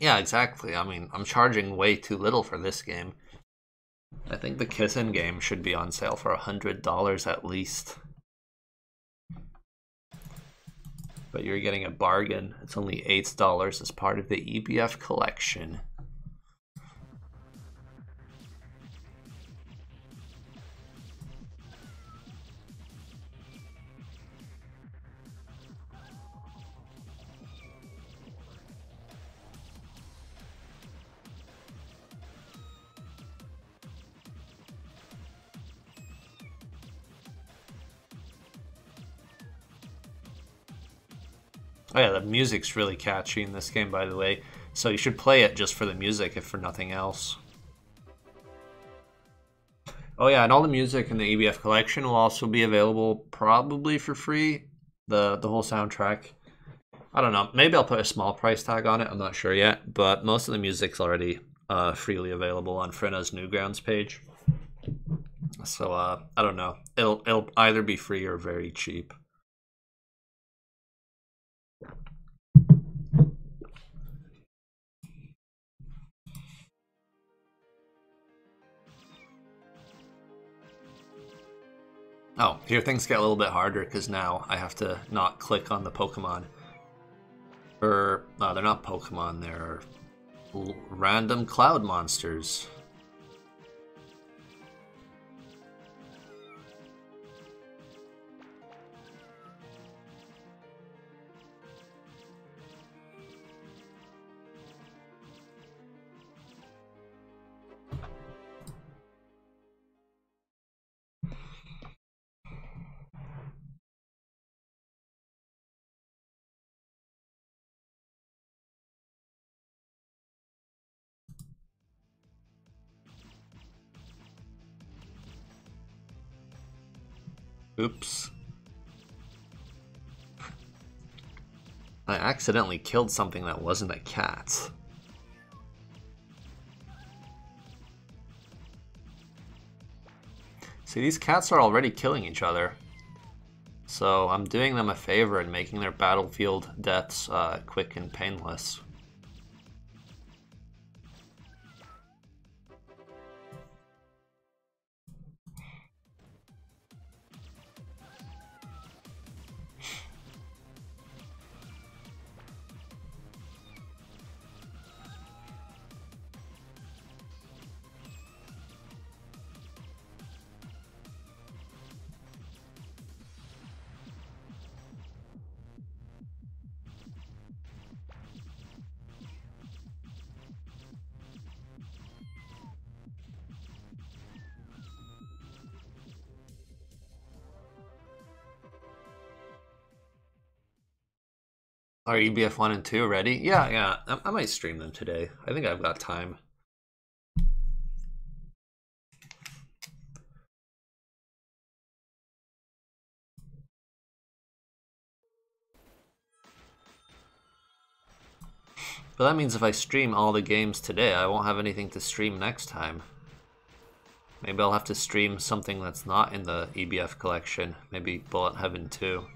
Speaker 1: Yeah, exactly. I mean, I'm charging way too little for this game. I think the Kitten game should be on sale for a $100 at least. But you're getting a bargain. It's only $8 as part of the EBF collection. Oh yeah, the music's really catchy in this game, by the way. So you should play it just for the music, if for nothing else. Oh yeah, and all the music in the EBF collection will also be available probably for free. The the whole soundtrack. I don't know. Maybe I'll put a small price tag on it. I'm not sure yet, but most of the music's already uh, freely available on Phyrnna's Newgrounds page. So uh, I don't know. It'll it'll either be free or very cheap. Oh, here things get a little bit harder because now I have to not click on the Pokemon. Or, no, they're not Pokemon, they're random cloud monsters. Oops. I accidentally killed something that wasn't a cat. See, these cats are already killing each other. So I'm doing them a favor and making their battlefield deaths uh, quick and painless. Are EBF 1 and 2 ready? Yeah, yeah. I, I might stream them today. I think I've got time. But that means if I stream all the games today, I won't have anything to stream next time. Maybe I'll have to stream something that's not in the EBF collection. Maybe Bullet Heaven 2.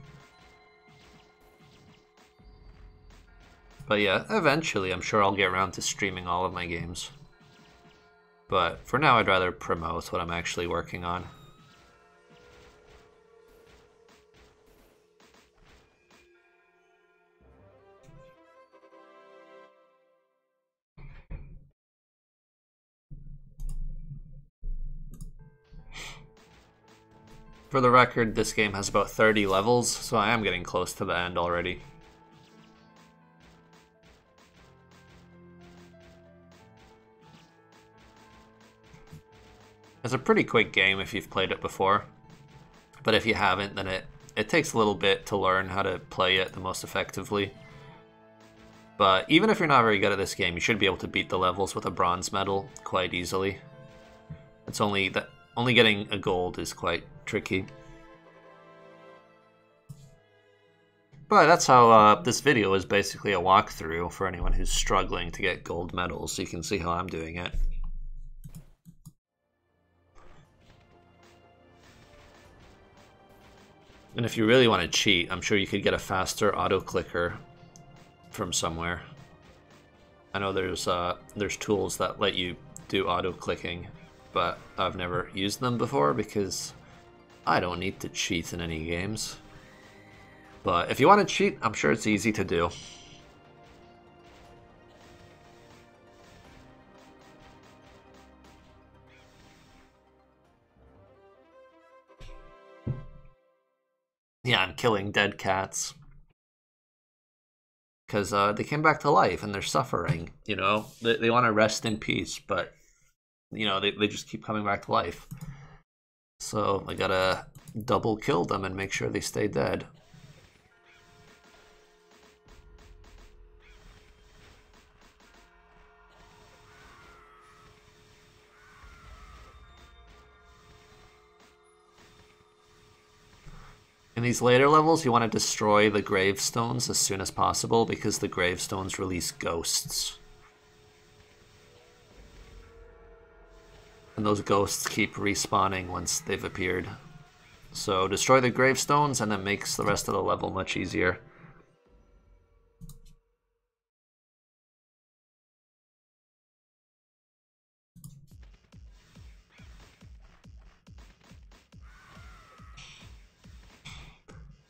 Speaker 1: But yeah, eventually I'm sure I'll get around to streaming all of my games. But for now I'd rather promote what I'm actually working on. For the record, this game has about 30 levels, so I am getting close to the end already. It's a pretty quick game if you've played it before, but if you haven't, then it, it takes a little bit to learn how to play it the most effectively. But even if you're not very good at this game, you should be able to beat the levels with a bronze medal quite easily. It's only that only getting a gold is quite tricky. But that's how uh, this video is basically a walkthrough for anyone who's struggling to get gold medals, so you can see how I'm doing it. And if you really want to cheat, I'm sure you could get a faster auto clicker from somewhere. I know there's uh, there's tools that let you do auto clicking, but I've never used them before because I don't need to cheat in any games. But if you want to cheat, I'm sure it's easy to do. Yeah, I'm killing dead cats. Because uh, they came back to life and they're suffering, you know? They, they want to rest in peace, but, you know, they, they just keep coming back to life. So I gotta double kill them and make sure they stay dead. In these later levels, you want to destroy the gravestones as soon as possible because the gravestones release ghosts. And those ghosts keep respawning once they've appeared. So destroy the gravestones and it makes the rest of the level much easier.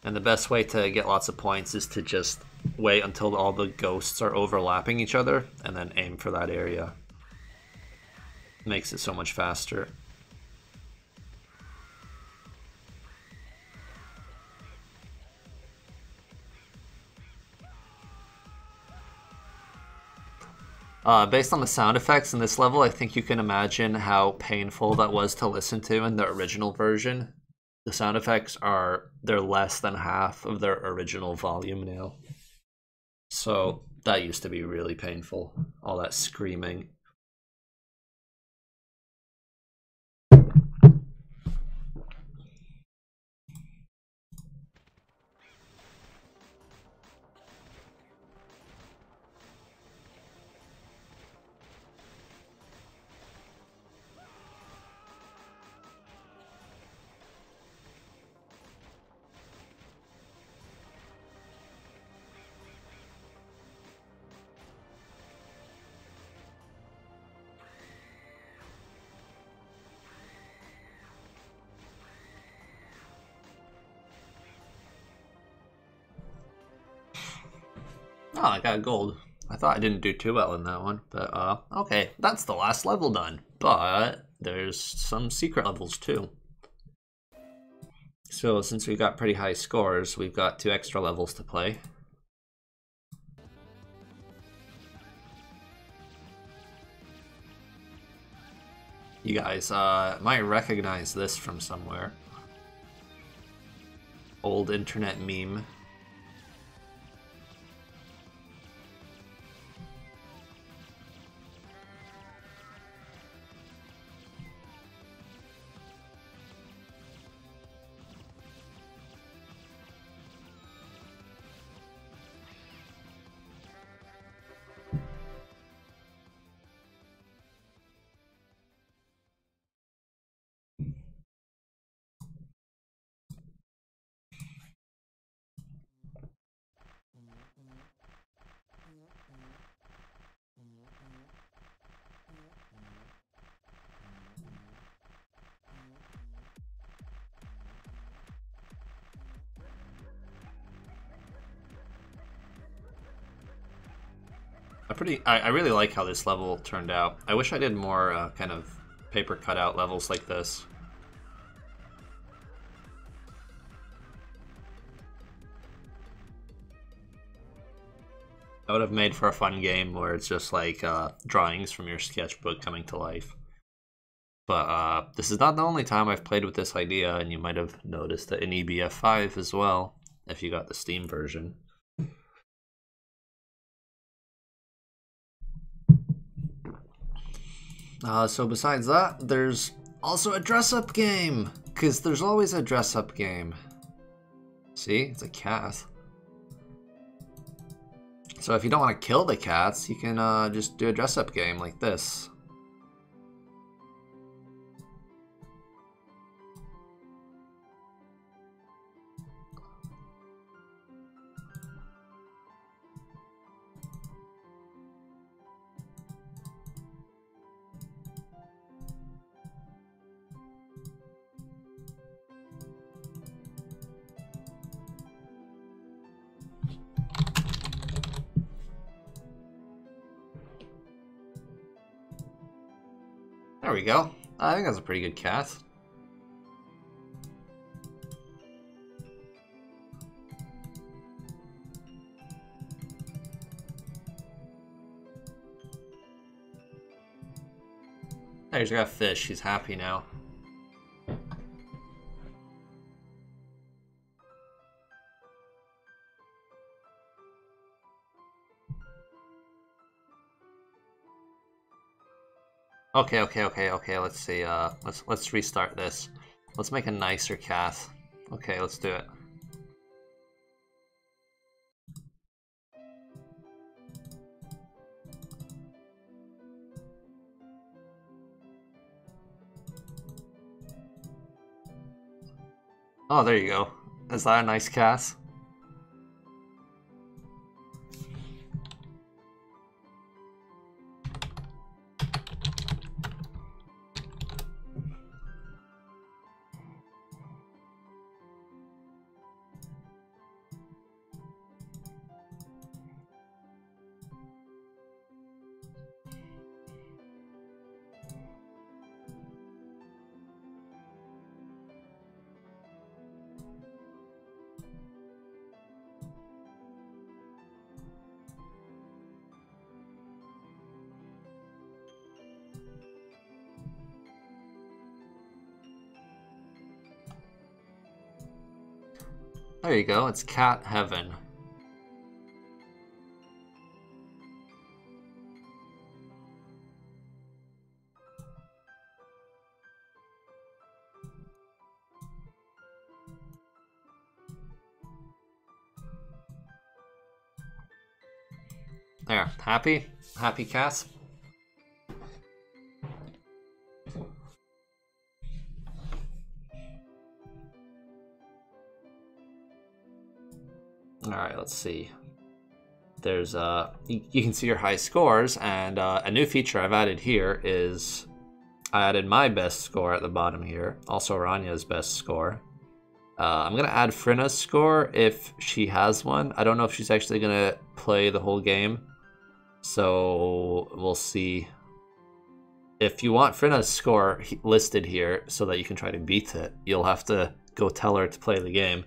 Speaker 1: And the best way to get lots of points is to just wait until all the ghosts are overlapping each other and then aim for that area. Makes it so much faster. Uh, based on the sound effects in this level, I think you can imagine how painful that was to listen to in the original version the sound effects are they're less than half of their original volume now. So that used to be really painful. All that screaming. Oh, I got gold. I thought I didn't do too well in that one, but uh, okay, that's the last level done. But there's some secret levels too. So since we got pretty high scores, we've got two extra levels to play. You guys uh, might recognize this from somewhere. Old internet meme. Pretty, I, I, really like how this level turned out. I wish I did more uh, kind of paper cutout levels like this. That would have made for a fun game where it's just like uh, drawings from your sketchbook coming to life. But uh, this is not the only time I've played with this idea, and you might have noticed that in EBF5 as well, if you got the Steam version. Uh, so besides that, there's also a dress-up game, because there's always a dress-up game. See, it's a cat. So if you don't want to kill the cats, you can uh, just do a dress-up game like this. There we go. I think that's a pretty good cast. There, he's got fish. He's happy now. Okay, okay, okay, okay. Let's see. Uh, let's let's restart this. Let's make a nicer cast. Okay, let's do it. Oh, there you go. Is that a nice cast? You go, it's cat heaven. There, happy? Happy Cass? Let's see. There's, uh, you, can see your high scores, and uh, a new feature I've added here is I added my best score at the bottom here, also Ranya's best score. Uh, I'm to add Phyrnna's score if she has one. I don't know if she's actually to play the whole game, so we'll see. If you want Phyrnna's score listed here so that you can try to beat it, you'll have to go tell her to play the game.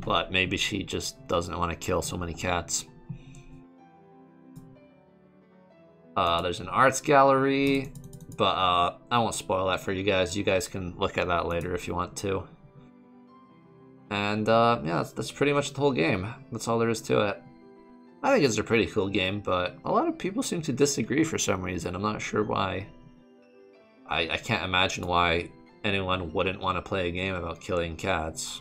Speaker 1: But maybe she just doesn't want to kill so many cats. Uh, there's an arts gallery, but uh, I won't spoil that for you guys. You guys can look at that later if you want to. And uh, yeah, that's, that's pretty much the whole game. That's all there is to it. I think it's a pretty cool game, but a lot of people seem to disagree for some reason. I'm not sure why. I, I can't imagine why anyone wouldn't want to play a game about killing cats.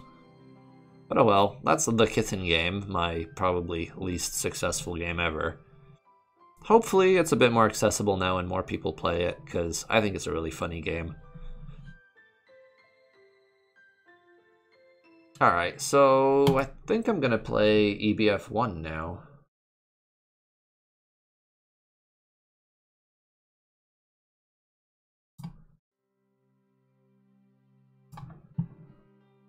Speaker 1: But oh well, that's the Kitten game, my probably least successful game ever. Hopefully it's a bit more accessible now and more people play it, because I think it's a really funny game. Alright, so I think I'm gonna play EBF 1 now.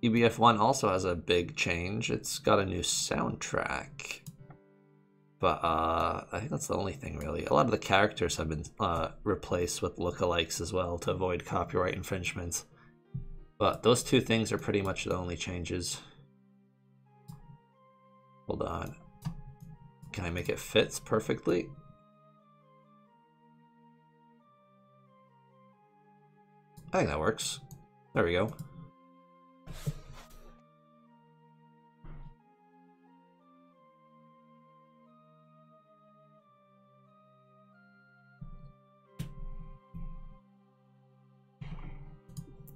Speaker 1: EBF 1 also has a big change. It's got a new soundtrack. But uh, I think that's the only thing really. A lot of the characters have been uh, replaced with lookalikes as well to avoid copyright infringements. But those two things are pretty much the only changes. Hold on. Can I make it fits perfectly? I think that works. There we go.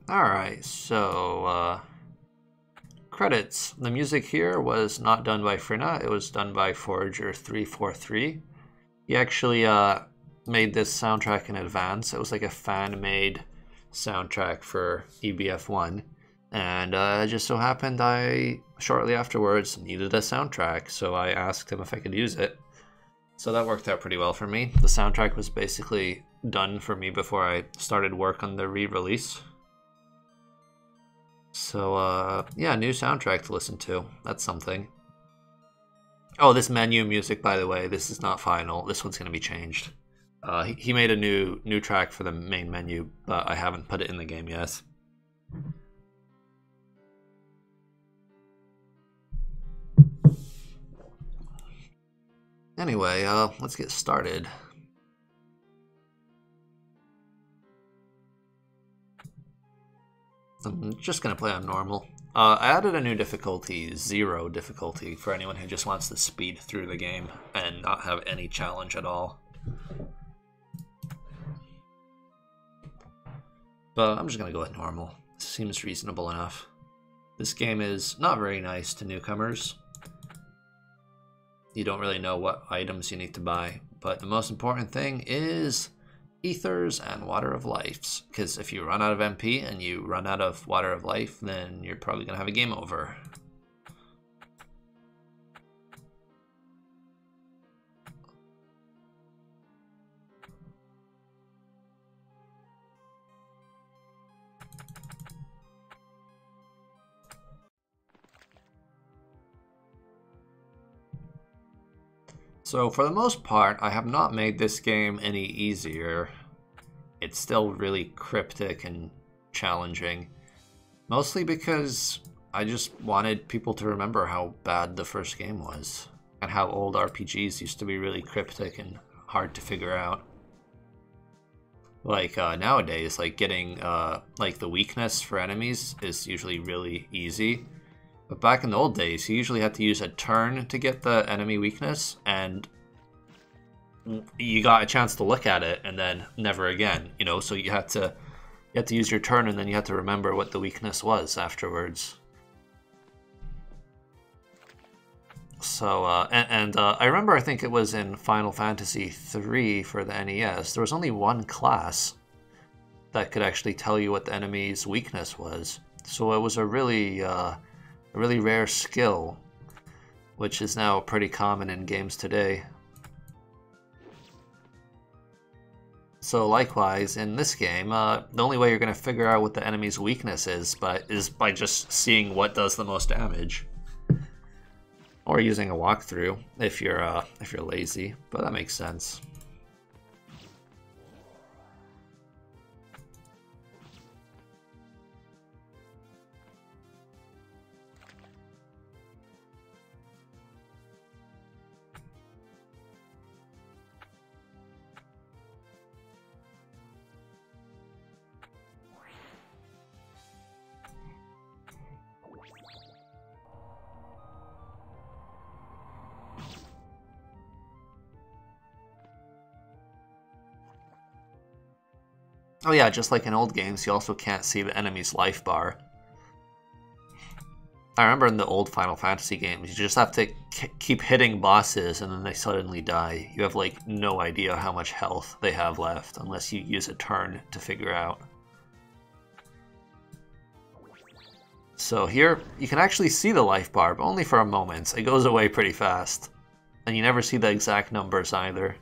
Speaker 1: Alright, so uh, credits. The music here was not done by Phyrnna, it was done by Forager343. He actually uh, made this soundtrack in advance. It was like a fan-made soundtrack for EBF1. And uh, it just so happened I, shortly afterwards, needed a soundtrack, so I asked him if I could use it. So that worked out pretty well for me. The soundtrack was basically done for me before I started work on the re-release. So, uh, yeah, new soundtrack to listen to. That's something. Oh, this menu music, by the way, this is not final. This one's going to be changed. Uh, he, he made a new new track for the main menu, but I haven't put it in the game yet. Anyway, uh, let's get started. I'm just going to play on normal. Uh, I added a new difficulty, zero difficulty, for anyone who just wants to speed through the game and not have any challenge at all. But I'm just going to go with normal. Seems reasonable enough. This game is not very nice to newcomers. You don't really know what items you need to buy, but the most important thing is ethers and water of lives. Because if you run out of MP and you run out of water of life, then you're probably going to have a game over. So for the most part, I have not made this game any easier. It's still really cryptic and challenging. Mostly because I just wanted people to remember how bad the first game was. And how old RPGs used to be really cryptic and hard to figure out. Like uh, nowadays, like getting uh, like the weakness for enemies is usually really easy but back in the old days, you usually had to use a turn to get the enemy weakness, and you got a chance to look at it, and then never again. You know, so you had to you had to use your turn, and then you had to remember what the weakness was afterwards. So, uh, and, and uh, I remember, I think it was in Final Fantasy III for the NES. There was only one class that could actually tell you what the enemy's weakness was. So it was a really uh, a really rare skill, which is now pretty common in games today. So likewise, in this game, uh, the only way you're going to figure out what the enemy's weakness is, but is by just seeing what does the most damage, or using a walkthrough if you're uh, if you're lazy. But that makes sense. Oh yeah, just like in old games, you also can't see the enemy's life bar. I remember in the old Final Fantasy games, you just have to keep hitting bosses and then they suddenly die. You have like no idea how much health they have left unless you use a turn to figure out. So here, you can actually see the life bar, but only for a moment. It goes away pretty fast. And you never see the exact numbers either.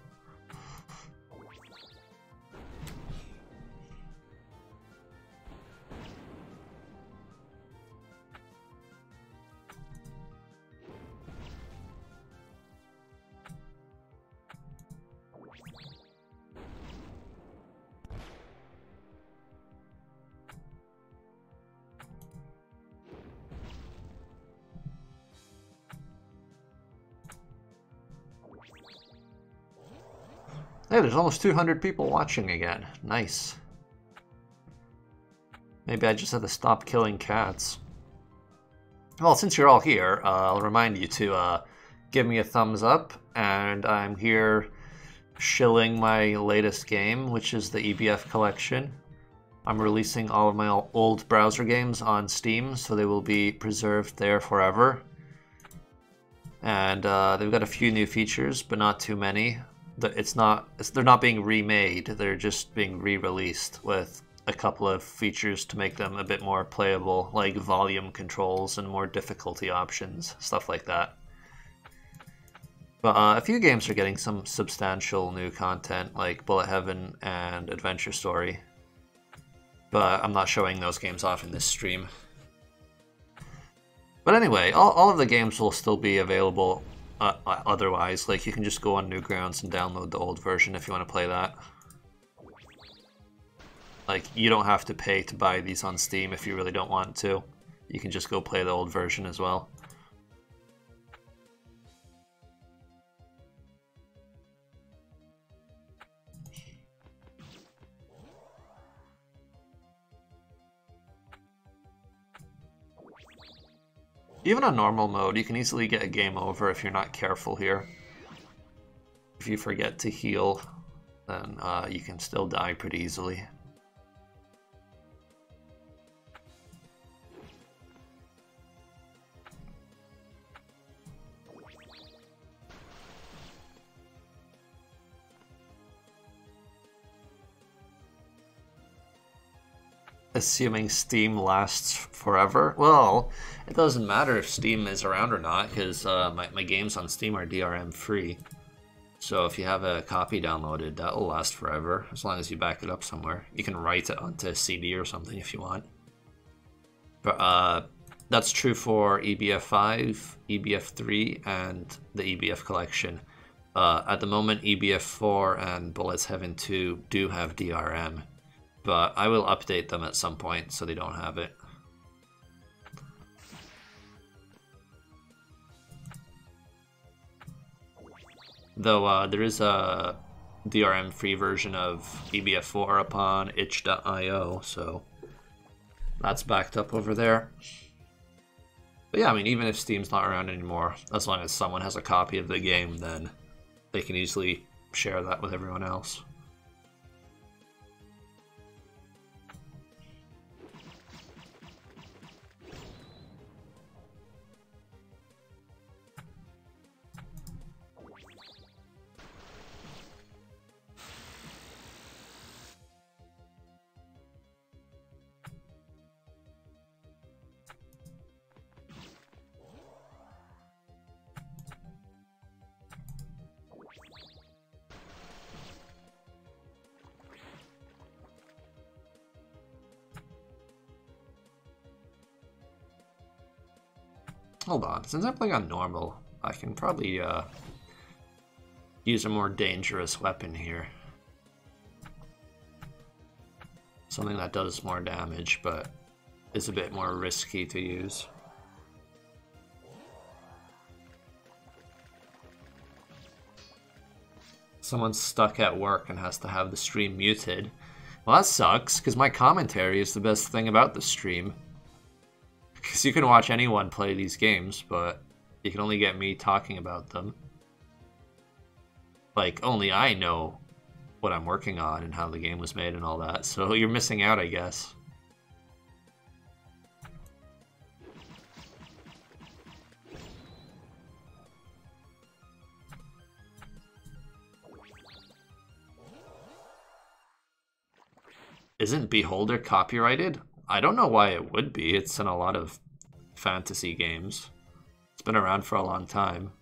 Speaker 1: Hey, there's almost 200 people watching again. Nice. Maybe I just have to stop killing cats. Well, since you're all here, uh, I'll remind you to uh, give me a thumbs up, and I'm here shilling my latest game, which is the EBF collection. I'm releasing all of my old browser games on Steam, so they will be preserved there forever. And uh, they've got a few new features, but not too many it's not it's, they're not being remade they're just being re-released with a couple of features to make them a bit more playable like volume controls and more difficulty options stuff like that. But uh, a few games are getting some substantial new content like bullet heaven and adventure story. But i'm not showing those games off in this stream. But anyway all, all of the games will still be available uh, uh, otherwise. Like, you can just go on Newgrounds and download the old version if you want to play that. Like, you don't have to pay to buy these on Steam if you really don't want to. You can just go play the old version as well. Even on normal mode, you can easily get a game over if you're not careful here. If you forget to heal, then uh, you can still die pretty easily. Assuming Steam lasts forever. Well, it doesn't matter if Steam is around or not, because uh, my, my games on Steam are DRM free. So if you have a copy downloaded, that will last forever, as long as you back it up somewhere. You can write it onto a CD or something if you want. But uh, that's true for EBF 5, EBF 3, and the EBF collection. Uh, at the moment, EBF 4 and Bullets Heaven 2 do have DRM but I will update them at some point so they don't have it. Though uh, there is a DRM free version of EBF4 upon itch.io, so that's backed up over there. But yeah, I mean, even if Steam's not around anymore, as long as someone has a copy of the game, then they can easily share that with everyone else. Hold on, since I'm playing on normal, I can probably uh, use a more dangerous weapon here. Something that does more damage, but is a bit more risky to use. Someone's stuck at work and has to have the stream muted. Well, that sucks, because my commentary is the best thing about the stream. Because you can watch anyone play these games, but you can only get me talking about them. Like, only I know what I'm working on and how the game was made and all that, so you're missing out, I guess. Isn't Beholder copyrighted? I don't know why it would be. It's in a lot of fantasy games. It's been around for a long time.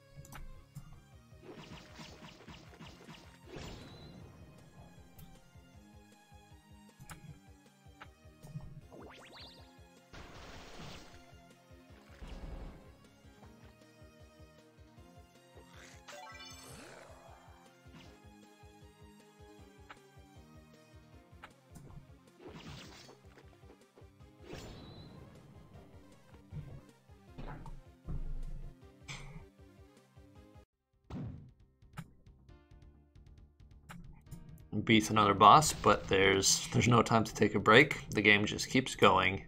Speaker 1: Beat another boss, but there's there's no time to take a break. The game just keeps going.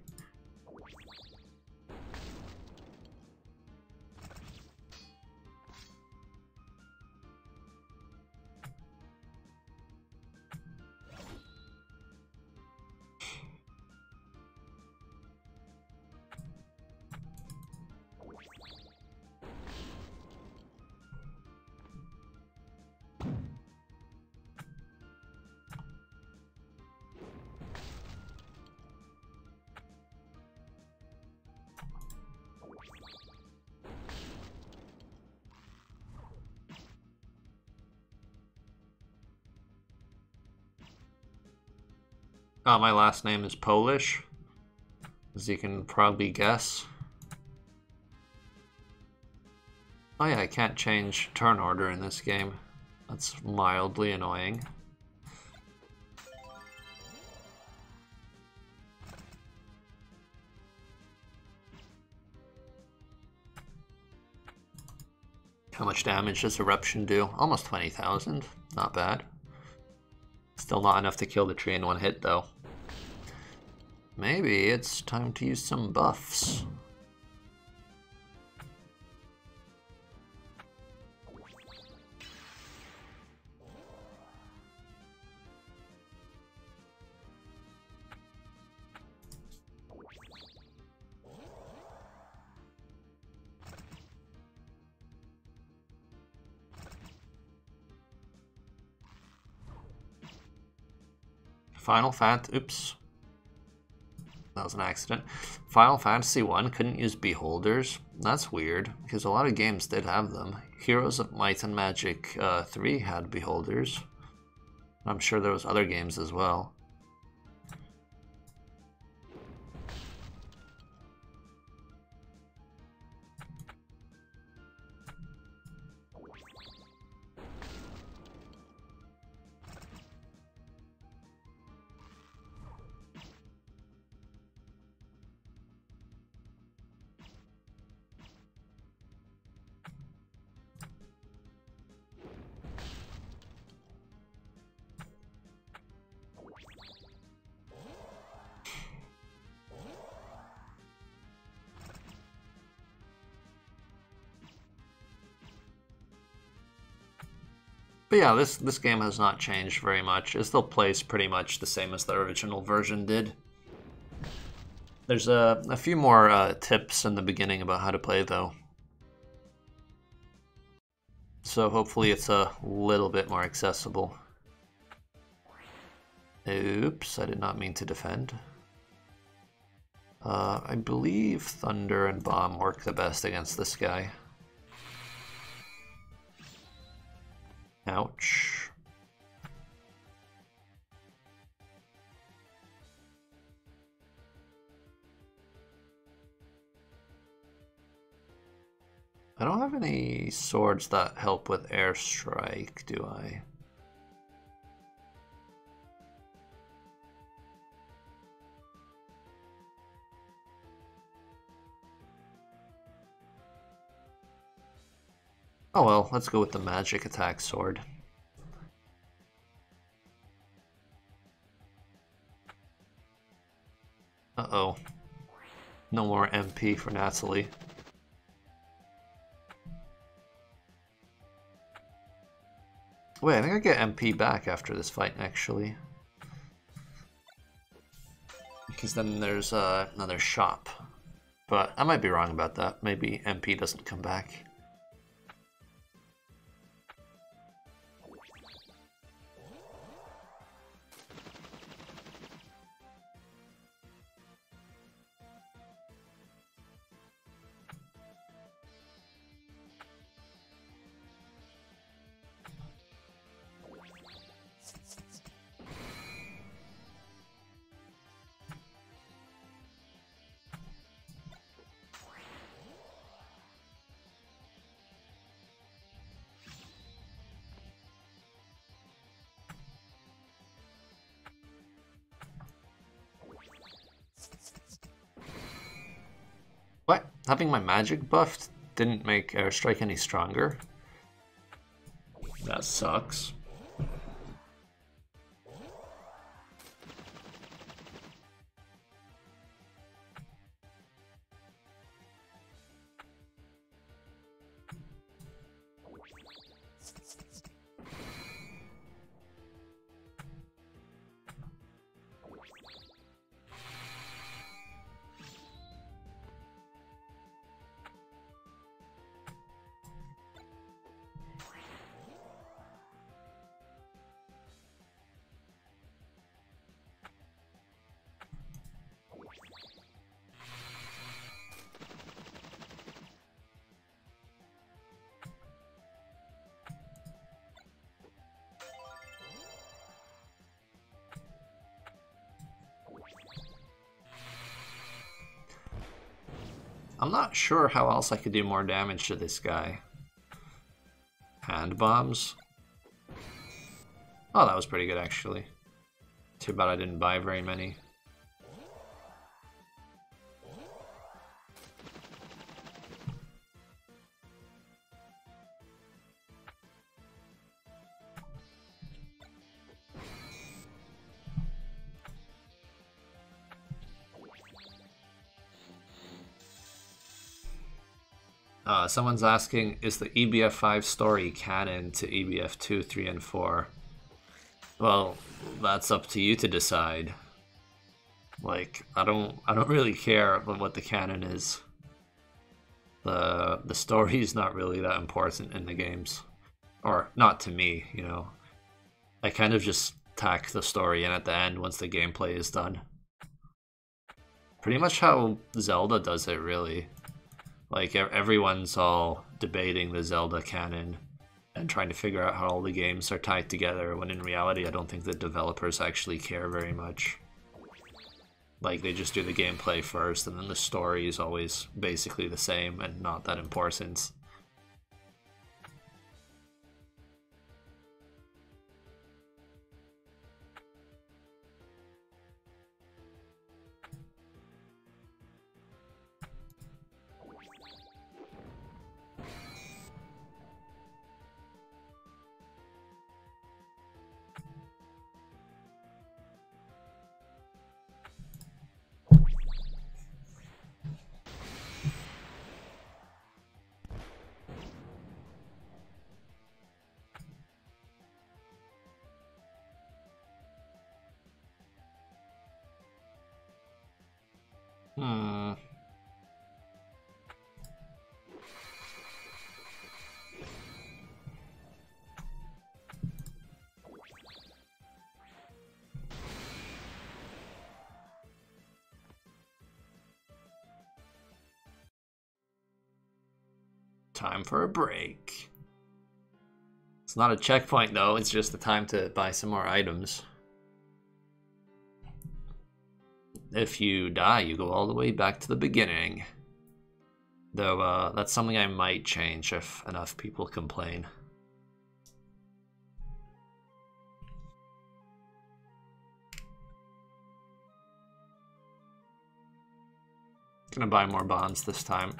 Speaker 1: Uh, my last name is Polish, as you can probably guess. Oh yeah, I can't change turn order in this game. That's mildly annoying. How much damage does Eruption do? Almost 20,000. Not bad. Still not enough to kill the tree in one hit, though. Maybe it's time to use some buffs. Final Fant, oops, that was an accident. Final Fantasy 1 couldn't use beholders. That's weird, because a lot of games did have them. Heroes of Might and Magic uh, 3 had beholders. I'm sure there was other games as well. But yeah, this, this game has not changed very much. It still plays pretty much the same as the original version did. There's a, a few more uh, tips in the beginning about how to play, though. So hopefully it's a little bit more accessible. Oops, I did not mean to defend. Uh, I believe Thunder and Bomb work the best against this guy. Ouch. I don't have any swords that help with airstrike, do I? Oh well, let's go with the magic attack sword. Uh-oh. No more MP for Natalie. Wait, I think I get MP back after this fight, actually. Because then there's uh, another shop. But I might be wrong about that. Maybe MP doesn't come back. Having my magic buffed didn't make airstrike any stronger. That sucks. I'm not sure how else I could do more damage to this guy. Hand bombs. Oh, that was pretty good actually. Too bad I didn't buy very many. Someone's asking, is the EBF 5 story canon to EBF 2, 3, and 4? Well, that's up to you to decide. Like, I don't I don't really care what the canon is. The the story is not really that important in the games. Or not to me, you know. I kind of just tack the story in at the end once the gameplay is done. Pretty much how Zelda does it, really. Like everyone's all debating the Zelda canon and trying to figure out how all the games are tied together when in reality I don't think the developers actually care very much. Like they just do the gameplay first and then the story is always basically the same and not that important. Time for a break. It's not a checkpoint though, it's just the time to buy some more items. if you die, you go all the way back to the beginning. Though, uh, that's something I might change if enough people complain. Gonna buy more bonds this time.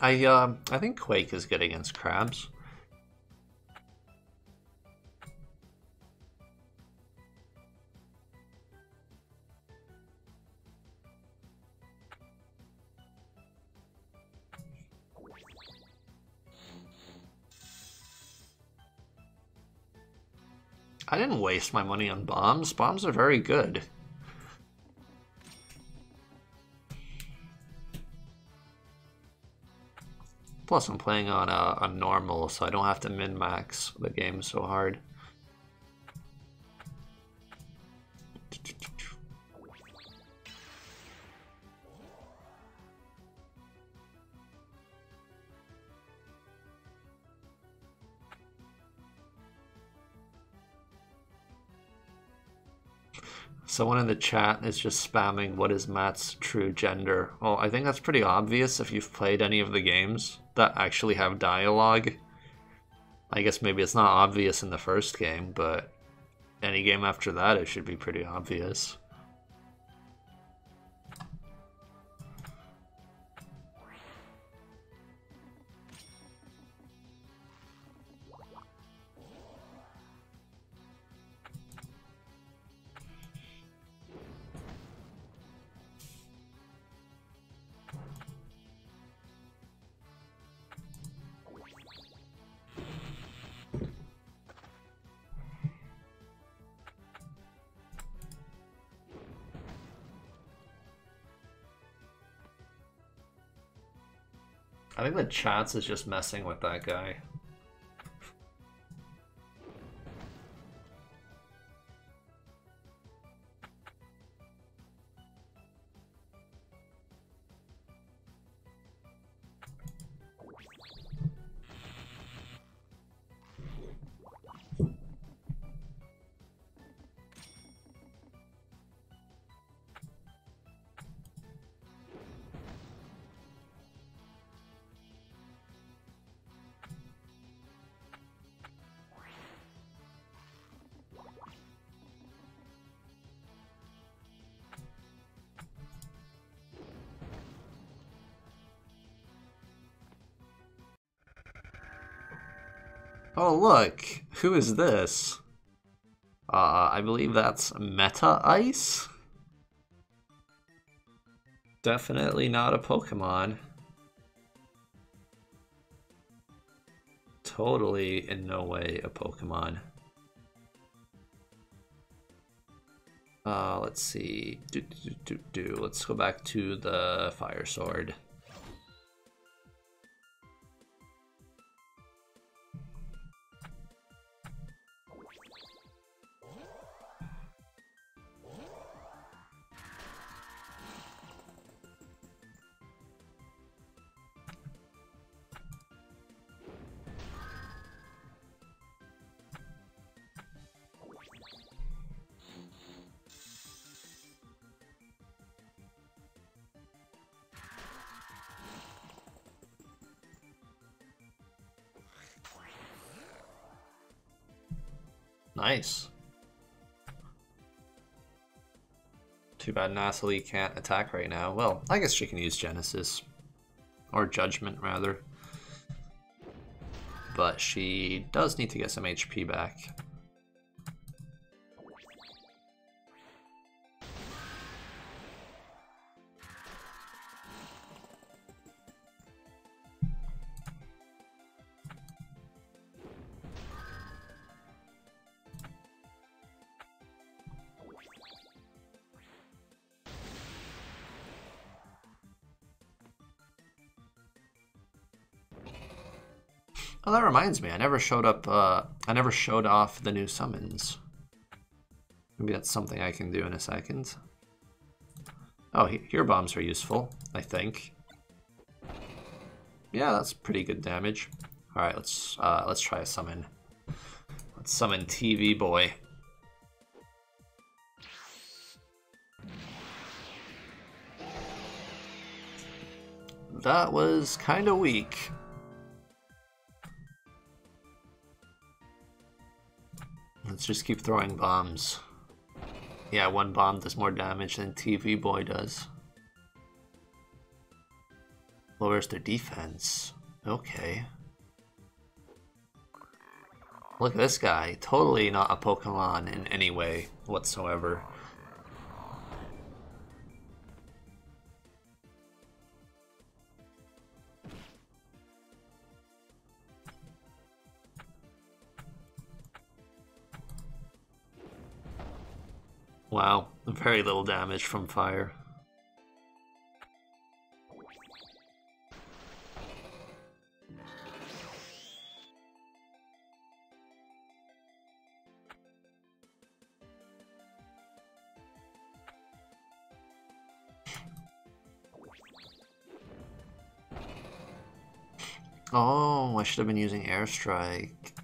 Speaker 1: I uh, I think Quake is good against crabs. I didn't waste my money on bombs. Bombs are very good. Plus, I'm playing on a, normal, so I don't have to min-max the game so hard. Someone in the chat is just spamming, what is Matt's true gender? Well, I think that's pretty obvious if you've played any of the games that actually have dialogue. I guess maybe it's not obvious in the first game, but any game after that it should be pretty obvious. Chance is just messing with that guy. Oh, look! Who is this? Uh, I believe that's Meta Ice? Definitely not a Pokemon. Totally in no way a Pokemon. Uh, let's see. Do, do, do, do. Let's go back to the Fire Sword. Natalie can't attack right now. Well, I guess she can use Genesis. Or Judgment, rather. But she does need to get some HP back. Reminds me. I never showed up. Uh, I never showed off the new summons. Maybe that's something I can do in a second. Oh, here bombs are useful. I think. Yeah, that's pretty good damage. All right, let's uh, let's try a summon. Let's summon TV boy. That was kind of weak. Just keep throwing bombs. Yeah, one bomb does more damage than TV Boy does. Lowers their defense. Okay. Look at this guy. Totally not a Pokemon in any way whatsoever. Wow, very little damage from fire. Oh, I should have been using airstrike.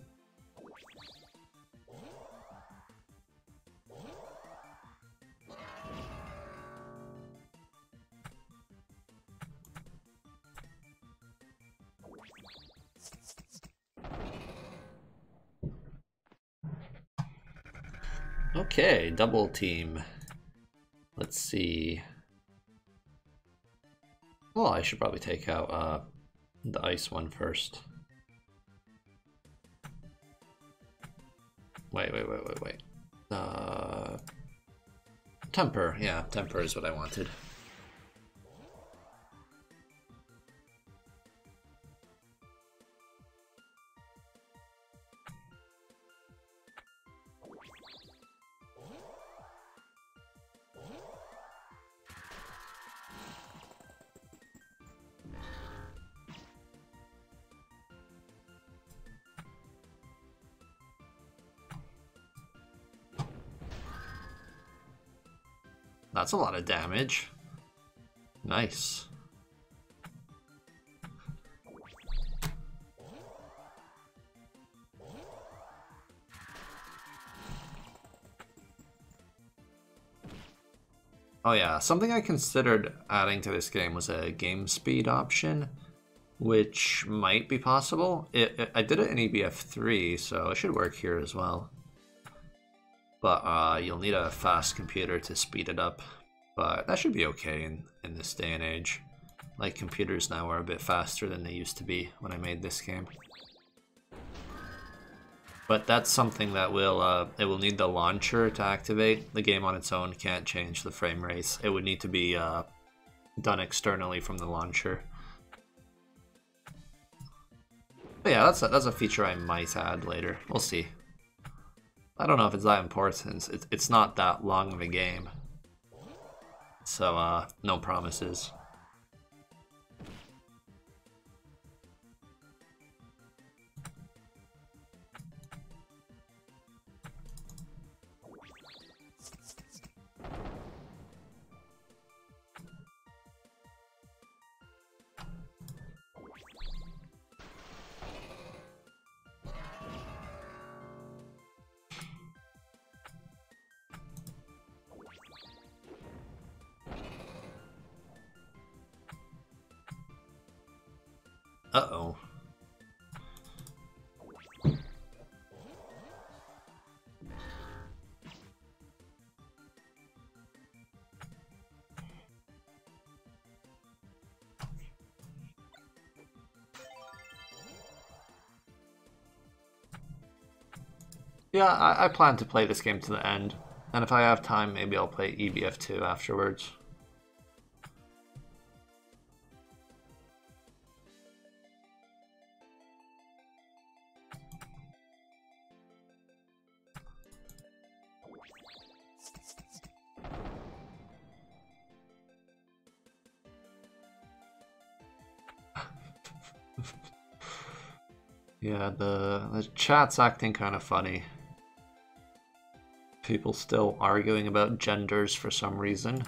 Speaker 1: Double team. Let's see. Well, I should probably take out uh, the ice one first. Wait, wait, wait, wait, wait. Uh, temper, yeah, temper is what I wanted. That's a lot of damage. Nice. Oh yeah, something I considered adding to this game was a game speed option, which might be possible. It, it, I did it in EBF3, so it should work here as well but uh, you'll need a fast computer to speed it up. But that should be okay in, in this day and age. Like computers now are a bit faster than they used to be when I made this game. But that's something that will uh, it will need the launcher to activate. The game on its own can't change the frame rates. It would need to be uh, done externally from the launcher. But yeah, that's a, that's a feature I might add later. We'll see. I don't know if it's that important. It's, it's not that long of a game. So, uh, no promises. Yeah, I, I, plan to play this game to the end, and if I have time, maybe I'll play EBF2 afterwards. Yeah, the, the chat's acting kind of funny. People still arguing about genders for some reason.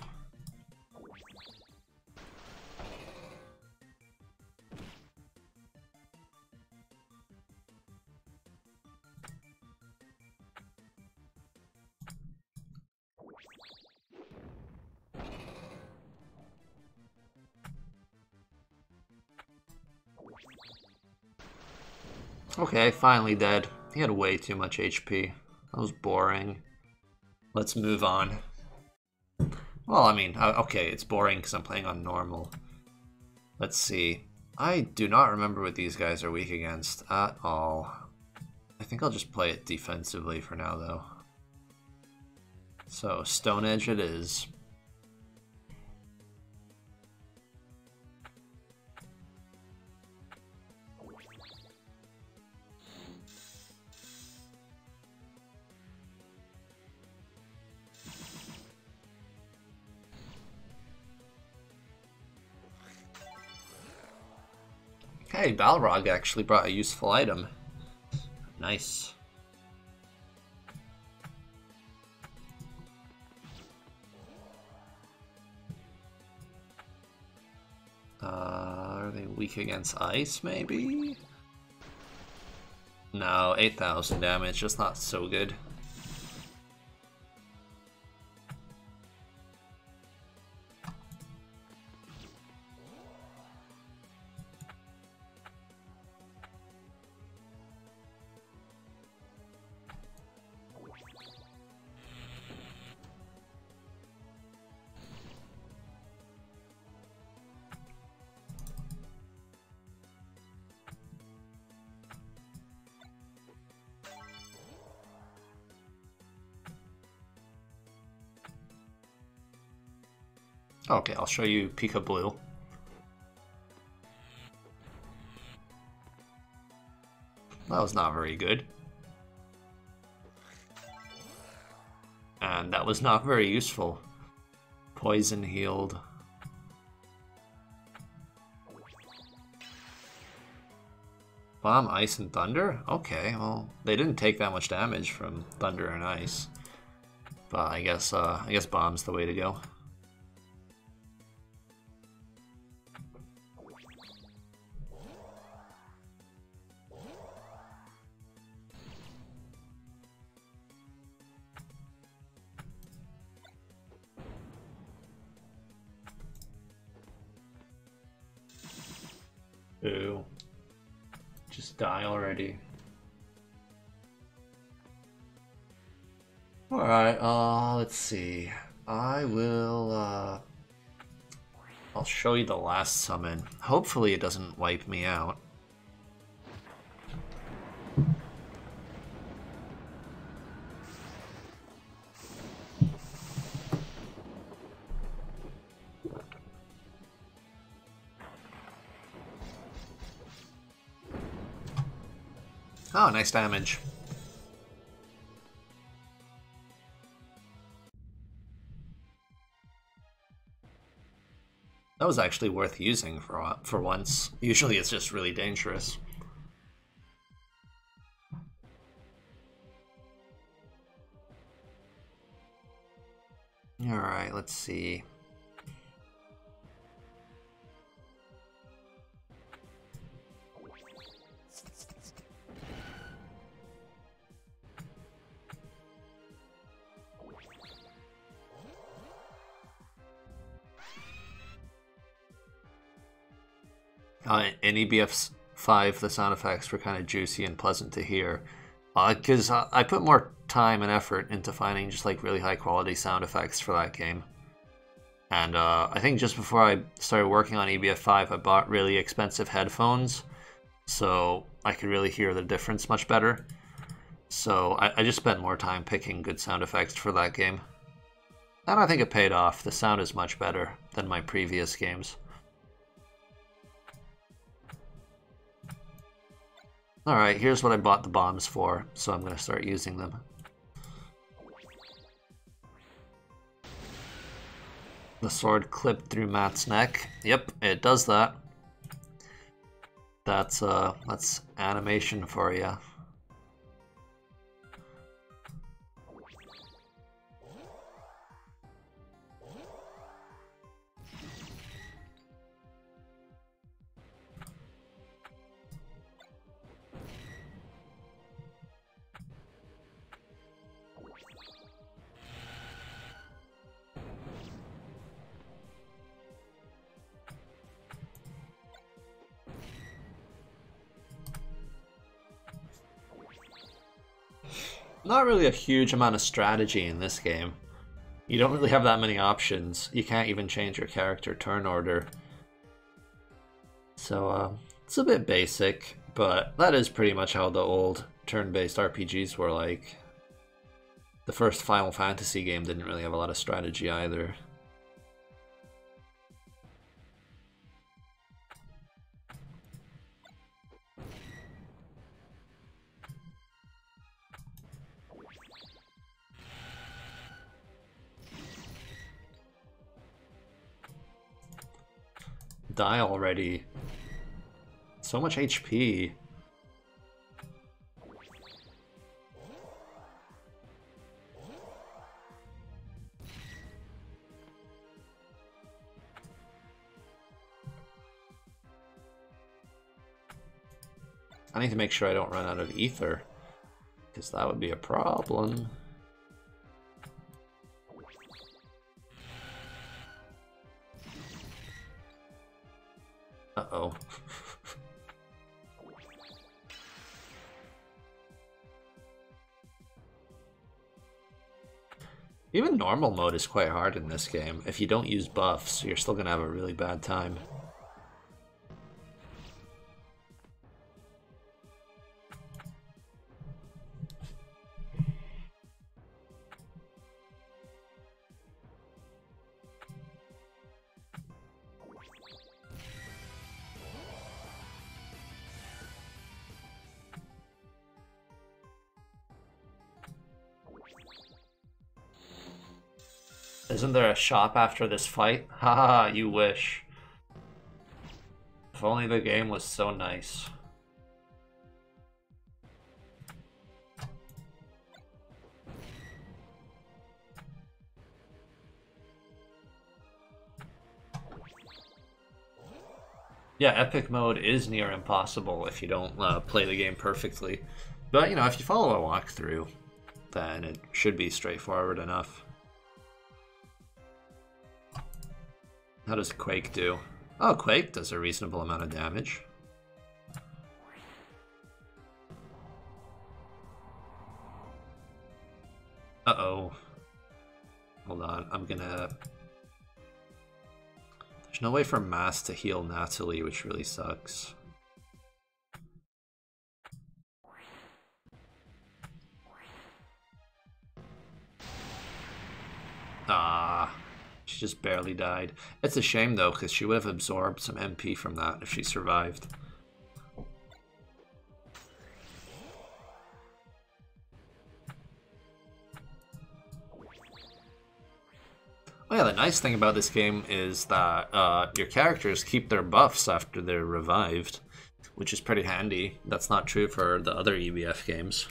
Speaker 1: Okay, finally dead. He had way too much HP. That was boring. Let's move on. Well, I mean, uh, okay, it's boring because I'm playing on normal. Let's see. I do not remember what these guys are weak against at all. I think I'll just play it defensively for now, though. So, Stone Edge it is. Hey, Balrog actually brought a useful item. Nice. Uh, are they weak against ice, maybe? No, 8,000 damage, just not so good. Okay, I'll show you Pika Blue. That was not very good. And that was not very useful. Poison healed. Bomb, Ice, and Thunder? Okay, well, they didn't take that much damage from Thunder and Ice. But I guess, uh, I guess Bomb's the way to go. The last summon. Hopefully it doesn't wipe me out. Oh, nice damage. Was actually worth using for for once. Usually it's just really dangerous. Alright, let's see. In EBF 5, the sound effects were kind of juicy and pleasant to hear. Because uh, I put more time and effort into finding just like really high quality sound effects for that game. And uh, I think just before I started working on EBF 5, I bought really expensive headphones. So I could really hear the difference much better. So I, I just spent more time picking good sound effects for that game. And I think it paid off. The sound is much better than my previous games. Alright, here's what I bought the bombs for, so I'm going to start using them. The sword clipped through Matt's neck. Yep, it does that. That's, uh, that's animation for you. Not really a huge amount of strategy in this game. You don't really have that many options. You can't even change your character turn order. So uh, it's a bit basic, but that is pretty much how the old turn-based RPGs were like. The first Final Fantasy game didn't really have a lot of strategy either. Die already. So much HP. I need to make sure I don't run out of ether, because that would be a problem. Normal mode is quite hard in this game. If you don't use buffs, you're still gonna have a really bad time. Shop after this fight? Haha, you wish. If only the game was so nice. Yeah, epic mode is near impossible if you don't uh, play the game perfectly. But, you know, if you follow a walkthrough, then it should be straightforward enough. How does Quake do? Oh, Quake does a reasonable amount of damage. Uh-oh. Hold on, I'm gonna... There's no way for Matt to heal Natalie, which really sucks. Ah. Just barely died. It's a shame though, because she would have absorbed some MP from that if she survived. Oh yeah, the nice thing about this game is that uh, your characters keep their buffs after they're revived, which is pretty handy. That's not true for the other EBF games.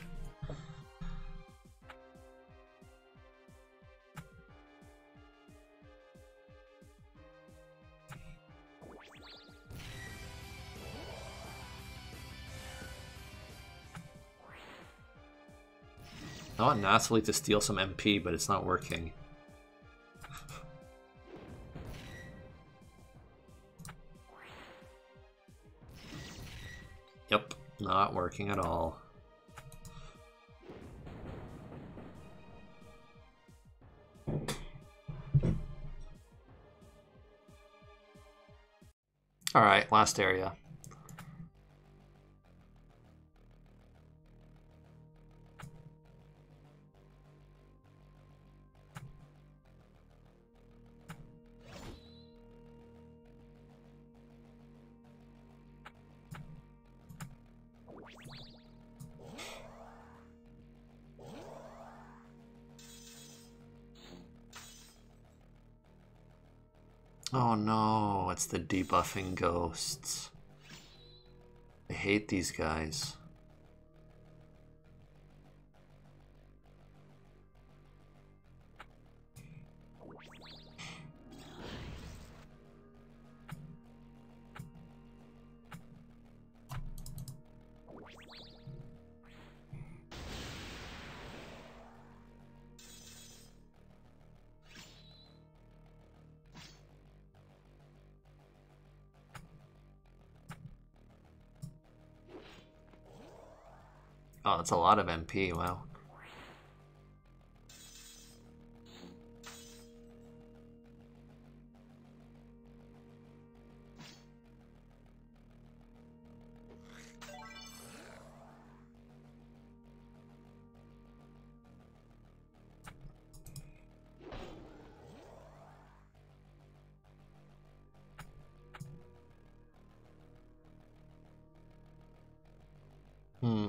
Speaker 1: I want Natalie to steal some MP, but it's not working. yep, not working at all. Alright, last area. Oh no, it's the debuffing ghosts. I hate these guys. That's a lot of MP, wow.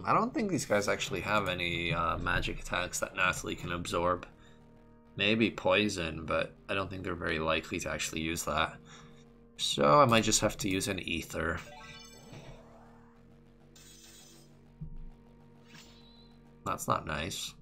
Speaker 1: I don't think these guys actually have any uh, magic attacks that Natalie can absorb. Maybe poison, but I don't think they're very likely to actually use that. So I might just have to use an ether. That's not nice.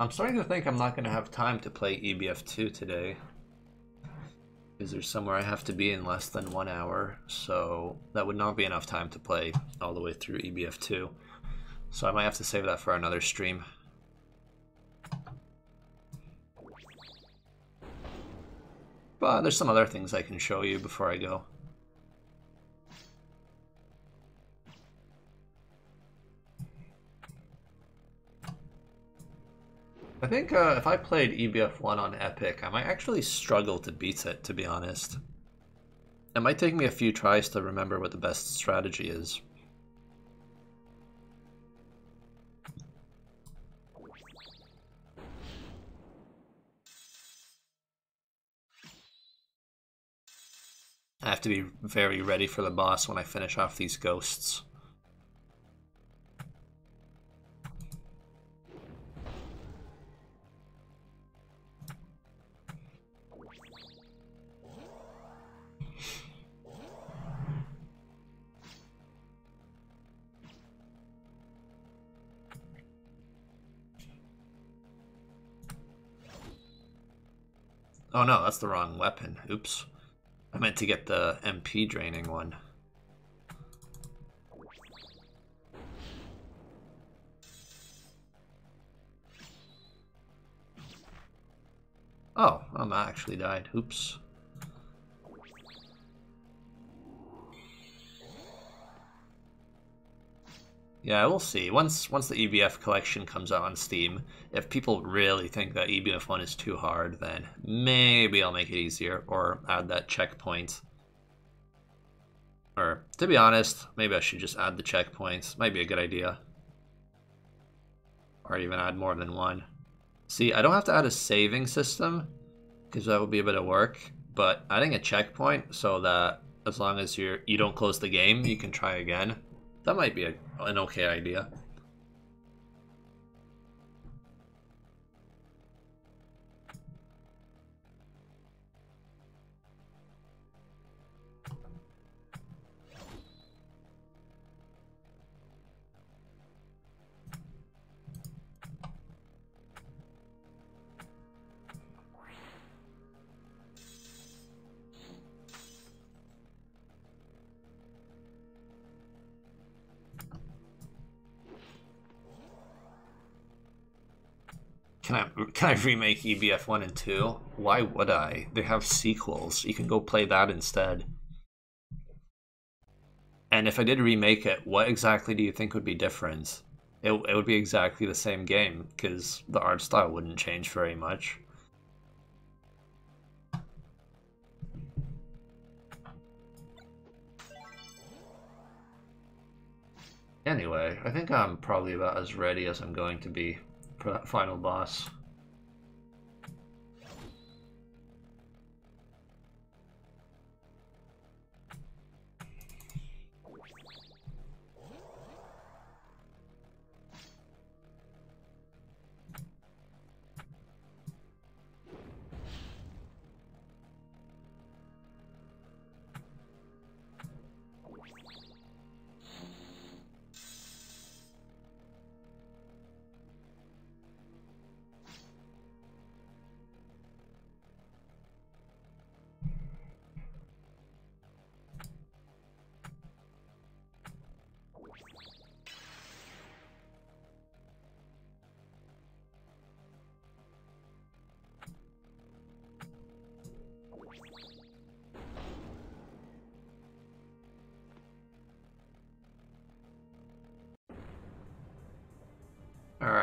Speaker 1: I'm starting to think I'm not going to have time to play EBF2 today. Because there's somewhere I have to be in less than one hour, so that would not be enough time to play all the way through EBF2. So I might have to save that for another stream. But there's some other things I can show you before I go. I think uh, if I played EBF1 on Epic, I might actually struggle to beat it, to be honest. It might take me a few tries to remember what the best strategy is. I have to be very ready for the boss when I finish off these ghosts. Oh no, that's the wrong weapon. Oops. I meant to get the MP draining one. Oh, um, I actually died. Oops. Yeah, we'll see. Once once the EBF collection comes out on Steam, if people really think that EBF 1 is too hard, then maybe I'll make it easier or add that checkpoint. Or, to be honest, maybe I should just add the checkpoints. Might be a good idea. Or even add more than one. See, I don't have to add a saving system, because that would be a bit of work, but adding a checkpoint so that as long as you're you don't close the game, you can try again that might be a, an okay idea. I can I remake EBF one and two? Why would I? They have sequels. You can go play that instead. And if I did remake it, what exactly do you think would be different? It, it would be exactly the same game, because the art style wouldn't change very much. Anyway, I think I'm probably about as ready as I'm going to be for that final boss.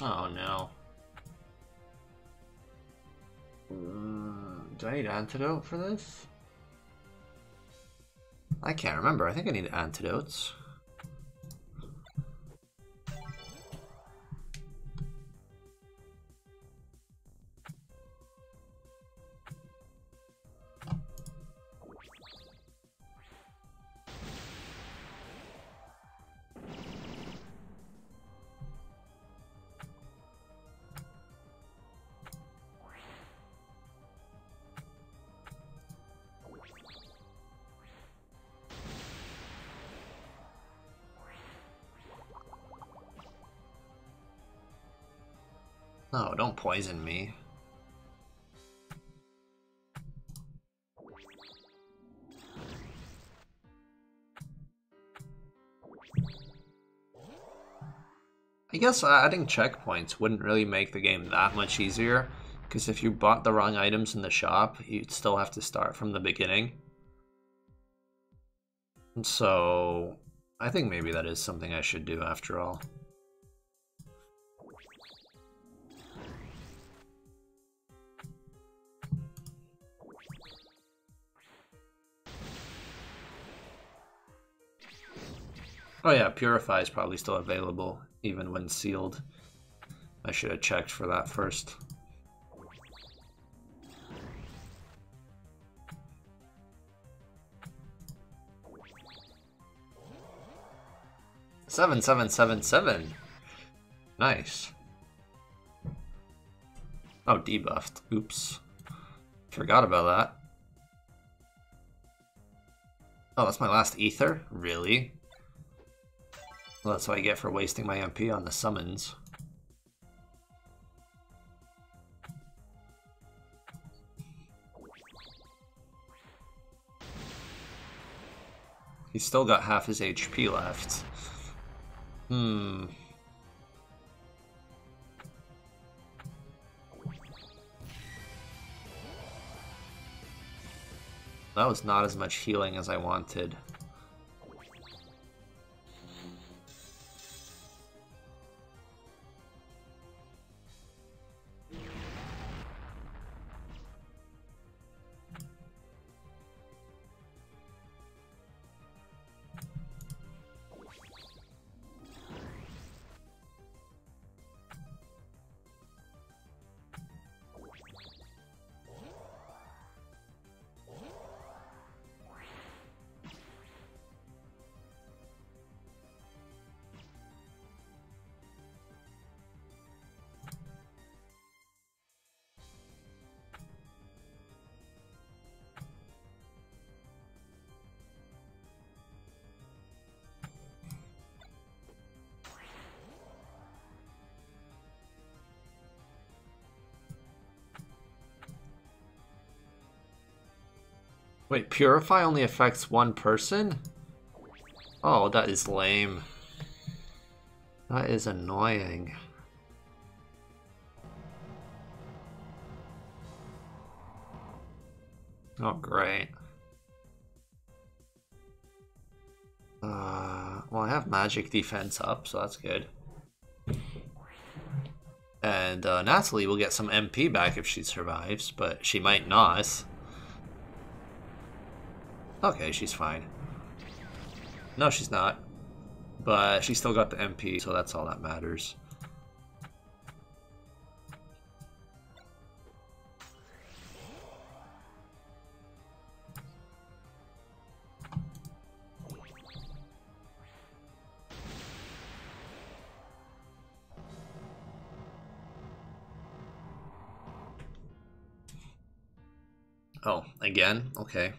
Speaker 1: Oh no. Mm, do I need antidote for this? I can't remember. I think I need antidotes. Poison me. I guess adding checkpoints wouldn't really make the game that much easier, because if you bought the wrong items in the shop, you'd still have to start from the beginning. So, I think maybe that is something I should do after all. Oh yeah, Purify is probably still available, even when sealed. I should have checked for that first. Seven, seven, seven, seven. Nice. Oh, debuffed. Oops. Forgot about that. Oh, that's my last ether? Really? Well, that's what I get for wasting my MP on the summons. He's still got half his HP left. Hmm. That was not as much healing as I wanted. Wait, Purify only affects one person? Oh, that is lame. That is annoying. Oh, great. Uh, well, I have magic defense up, so that's good. And uh, Natalie will get some MP back if she survives, but she might not. Okay, she's fine. No, she's not. But she still got the MP, so that's all that matters. Oh, again? Okay.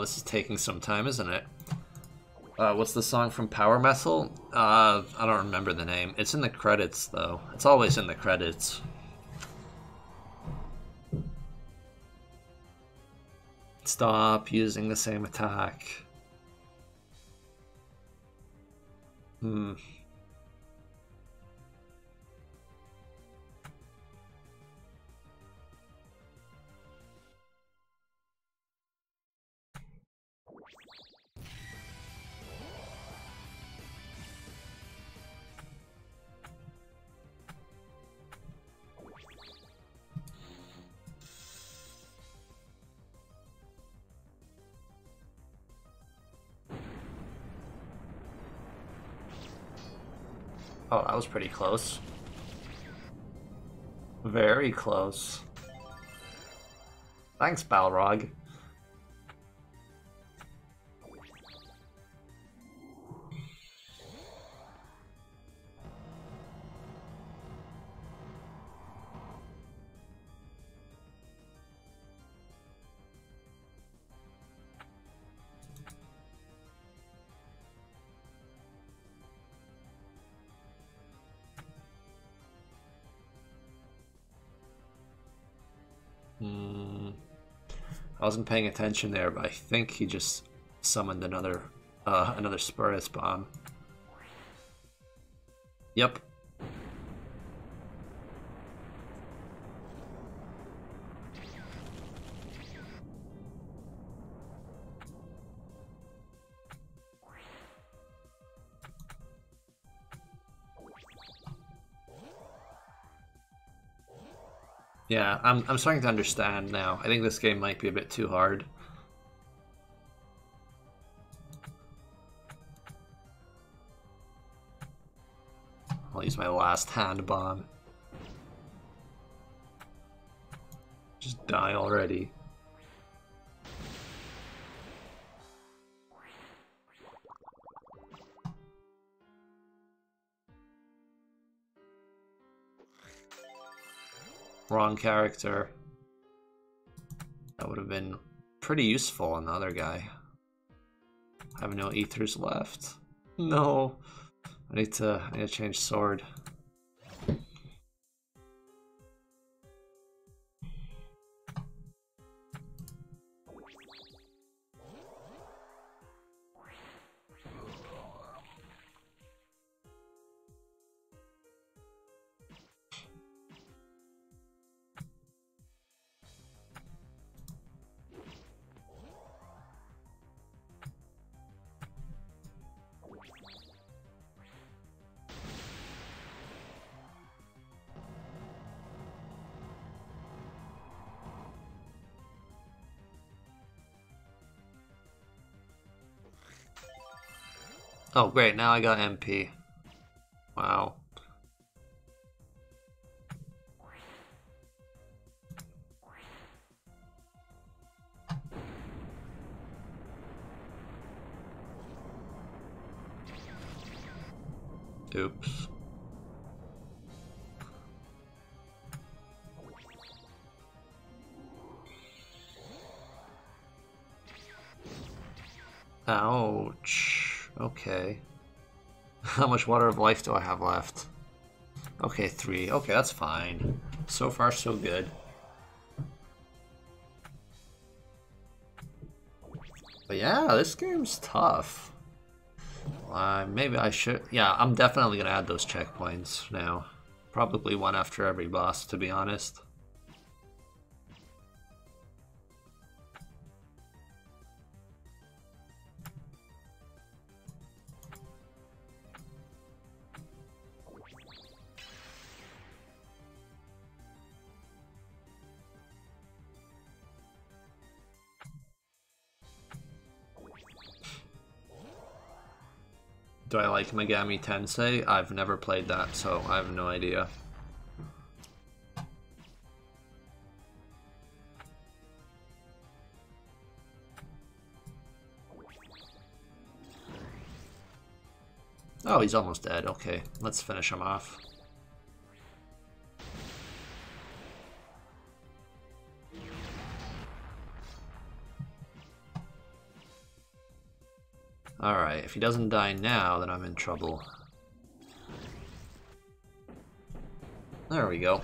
Speaker 1: Well, this is taking some time, isn't it? Uh, what's the song from Power Metal? Uh, I don't remember the name. It's in the credits, though. It's always in the credits. Stop using the same attack. Hmm. Pretty close. Very close. Thanks, Balrog. I wasn't paying attention there, but I think he just summoned another uh, another Spurious Bomb. Yep. Yeah, I'm, I'm starting to understand now. I think this game might be a bit too hard. I'll use my last hand bomb. Just die already. Wrong character. That would have been pretty useful on the other guy. I have no ethers left. No. I need to I need to change sword. Oh, great. Now I got MP. Much water of life do I have left? Okay, three. Okay, that's fine. So far, so good. But yeah, this game's tough. Uh, maybe I should... Yeah, I'm definitely going to add those checkpoints now. Probably one after every boss, to be honest. Like Megami Tensei? I've never played that, so I have no idea. Oh, he's almost dead. Okay, let's finish him off. If he doesn't die now, then I'm in trouble. There we go.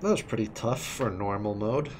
Speaker 1: That was pretty tough for normal mode.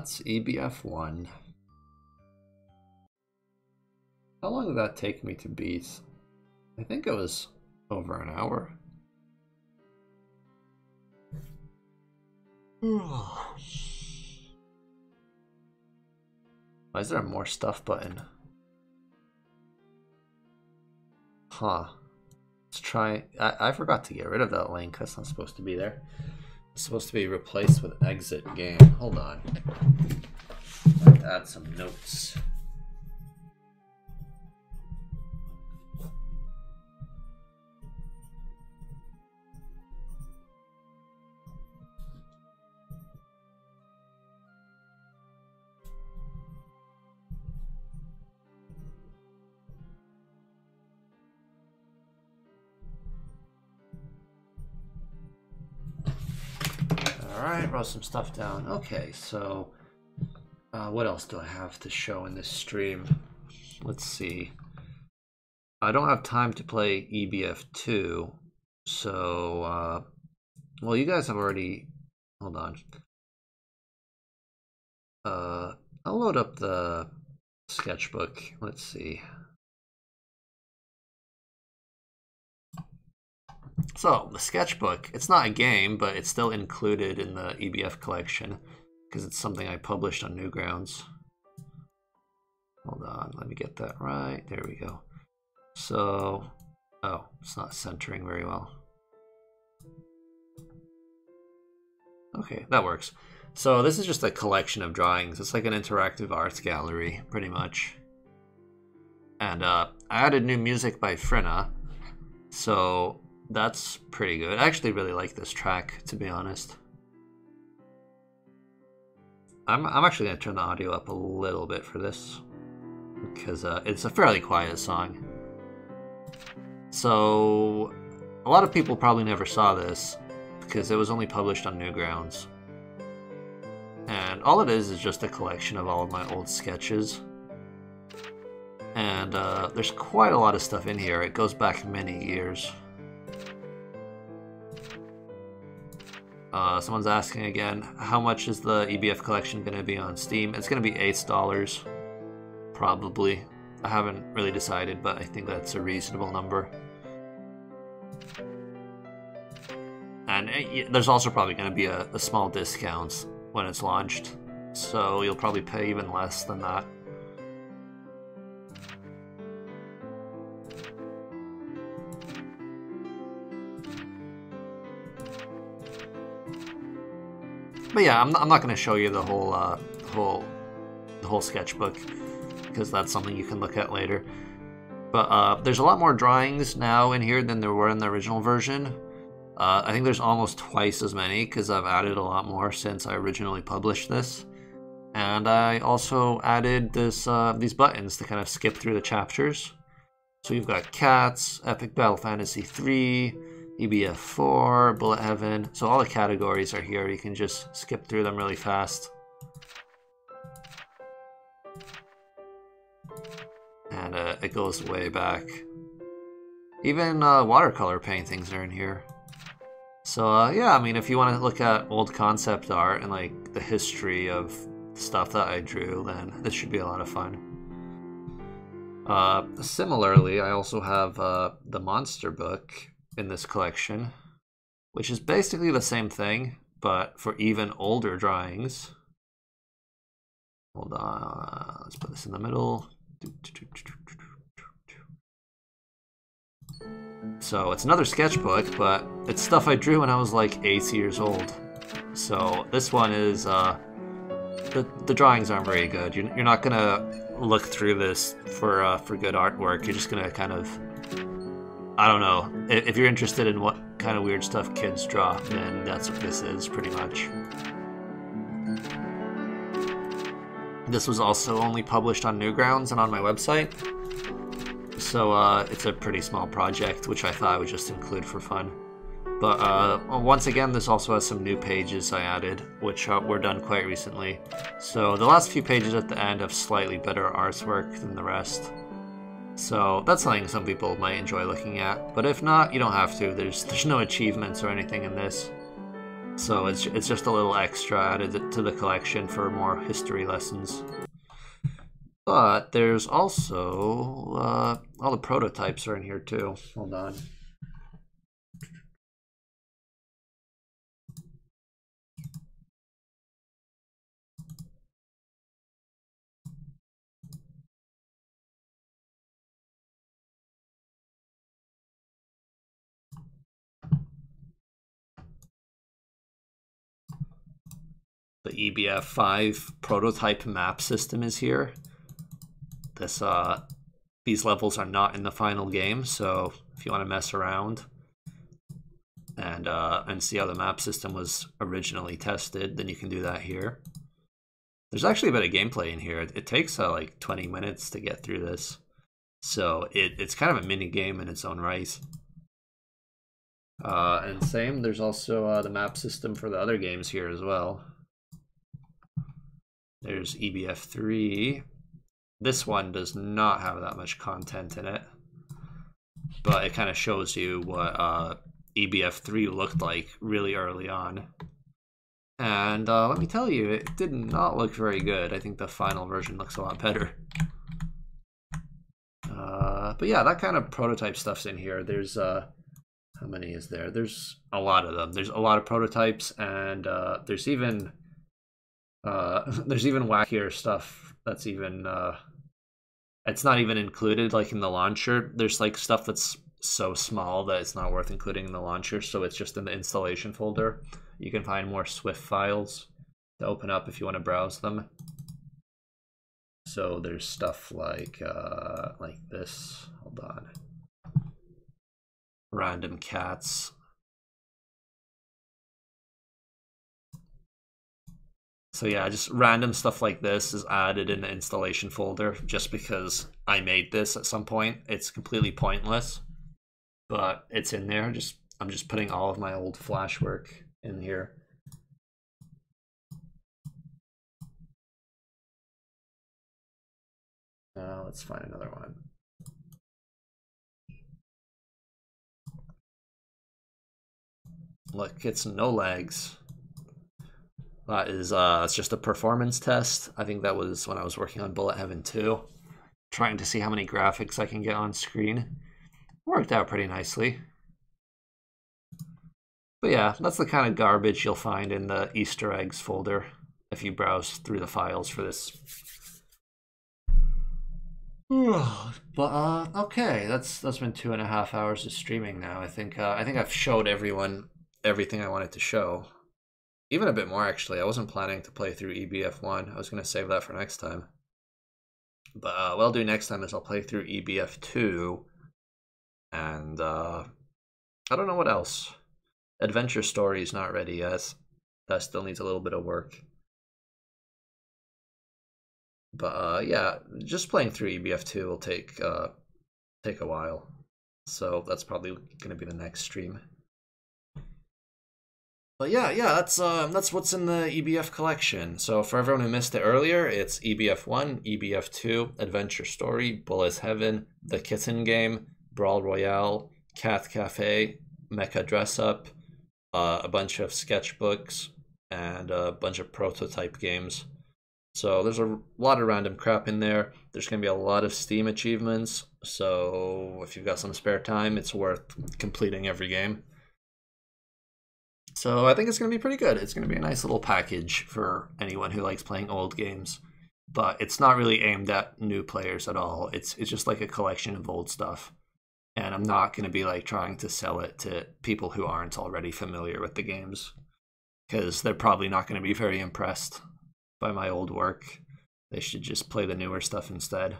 Speaker 1: That's EBF1. How long did that take me to beat? I think it was over an hour. Why is there a more stuff button? Huh. Let's try... I, I forgot to get rid of that link. That's not supposed to be there. Supposed to be replaced with exit game. Hold on. Add some notes. Wrote some stuff down. Okay, so uh, what else do I have to show in this stream? Let's see. I don't have time to play EBF2, so, uh, well, you guys have already, hold on. Uh, I'll load up the sketchbook. Let's see. So, the sketchbook, it's not a game, but it's still included in the EBF collection because it's something I published on Newgrounds. Hold on, let me get that right. There we go. So, oh, it's not centering very well. Okay, that works. So this is just a collection of drawings. It's like an interactive arts gallery, pretty much. And uh, I added new music by Phyrnna. So that's pretty good. I actually really like this track, to be honest. I'm, I'm actually going to turn the audio up a little bit for this because uh, it's a fairly quiet song. So, a lot of people probably never saw this because it was only published on Newgrounds. And all it is is just a collection of all of my old sketches. And uh, there's quite a lot of stuff in here. It goes back many years. Uh, someone's asking again, how much is the EBF collection going to be on Steam? It's going to be $8, probably. I haven't really decided, but I think that's a reasonable number. And uh, there's also probably going to be a, a, small discount when it's launched, so you'll probably pay even less than that. But yeah, I'm, I'm not going to show you the whole, uh, whole, the whole sketchbook because that's something you can look at later. But uh, there's a lot more drawings now in here than there were in the original version. Uh, I think there's almost twice as many because I've added a lot more since I originally published this. And I also added this uh, these buttons to kind of skip through the chapters. So you've got Cats, Epic Battle Fantasy 3, EBF 4, Bullet Heaven. So all the categories are here. You can just skip through them really fast. And uh, it goes way back. Even uh, watercolor paintings are in here. So uh, yeah, I mean, if you want to look at old concept art and like the history of stuff that I drew, then this should be a lot of fun. Uh, similarly, I also have uh, the monster book, in this collection, which is basically the same thing, but for even older drawings. Hold on, let's put this in the middle. So it's another sketchbook, but it's stuff I drew when I was like eight years old. So this one is, uh, the, the drawings aren't very good. You're, you're not gonna look through this for, uh, for good artwork. You're just gonna kind of I don't know. If you're interested in what kind of weird stuff kids draw, then that's what this is, pretty much. This was also only published on Newgrounds and on my website. So uh, it's a pretty small project, which I thought I would just include for fun. But uh, once again, this also has some new pages I added, which uh, were done quite recently. So the last few pages at the end have slightly better artwork than the rest. So that's something some people might enjoy looking at. But if not, you don't have to. There's there's no achievements or anything in this. So it's, it's just a little extra added to the collection for more history lessons. But there's also, uh, all the prototypes are in here too. Hold on. The EBF5 prototype map system is here. This uh, These levels are not in the final game, so if you want to mess around and, uh, and see how the map system was originally tested, then you can do that here. There's actually a bit of gameplay in here. It takes uh, like 20 minutes to get through this. So it, it's kind of a mini game in its own right. Uh, and same, there's also uh, the map system for the other games here as well. There's EBF3. This one does not have that much content in it, but it kind of shows you what uh, EBF3 looked like really early on. And uh, let me tell you, it did not look very good. I think the final version looks a lot better. Uh, but yeah, that kind of prototype stuff's in here. There's, uh, how many is there? There's a lot of them. There's a lot of prototypes, and uh, there's even uh, there's even wackier stuff that's even uh, it's not even included like in the launcher. There's like stuff that's so small that it's not worth including in the launcher, so it's just in the installation folder. You can find more SWF files to open up if you want to browse them. So there's stuff like uh, like this. Hold on. Random cats So yeah, just random stuff like this is added in the installation folder just because I made this at some point. It's completely pointless, but it's in there. Just I'm just putting all of my old Flash work in here. Uh, let's find another one. Look, it's no lags. That is uh, it's just a performance test. I think that was when I was working on Bullet Heaven 2, trying to see how many graphics I can get on screen. Worked out pretty nicely. But yeah, that's the kind of garbage you'll find in the Easter eggs folder. if you browse through the files for this. but uh, okay, that's that's been two and a half hours of streaming now. I think uh, I think I've showed everyone everything I wanted to show, even a bit more actually. I wasn't planning to play through EBF one. I was gonna save that for next time. But uh, what I'll do next time is I'll play through EBF two, and uh, I don't know what else. Adventure Story is not ready yet. That still needs a little bit of work. But uh, yeah, just playing through EBF2 will take uh, take a while. So that's probably going to be the next stream. But yeah, yeah, that's uh, that's what's in the EBF collection. So for everyone who missed it earlier, it's EBF one, EBF two, Adventure Story, Bullet's Heaven, The Kitten Game, Brawl Royale, Cat Cafe, Mecha Dress Up, uh, a bunch of sketchbooks, and a bunch of prototype games. So there's a lot of random crap in there. There's going to be a lot of Steam achievements. So if you've got some spare time, it's worth completing every game. So I think it's going to be pretty good. It's going to be a nice little package for anyone who likes playing old games. But it's not really aimed at new players at all. It's it's just like a collection of old stuff and I'm not going to be like trying to sell it to people who aren't already familiar with the games because they're probably not going to be very impressed by my old work. They should just play the newer stuff instead.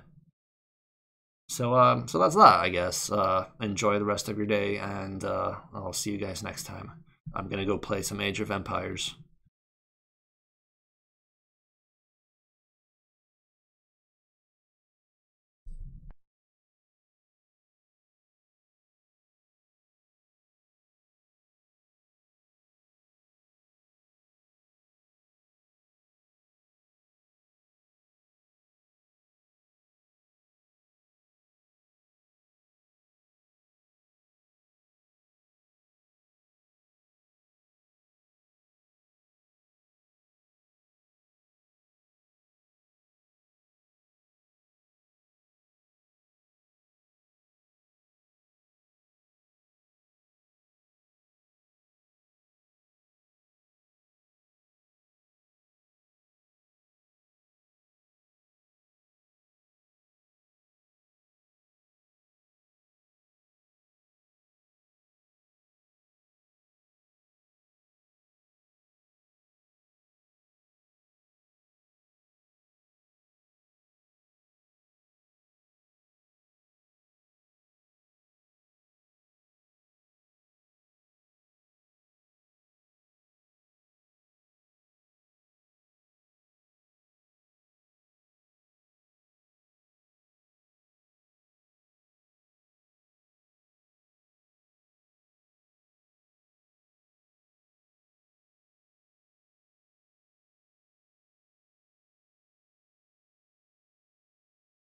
Speaker 1: So, um, so that's that, I guess. Uh, enjoy the rest of your day, and uh, I'll see you guys next time. I'm gonna go play some Age of Empires.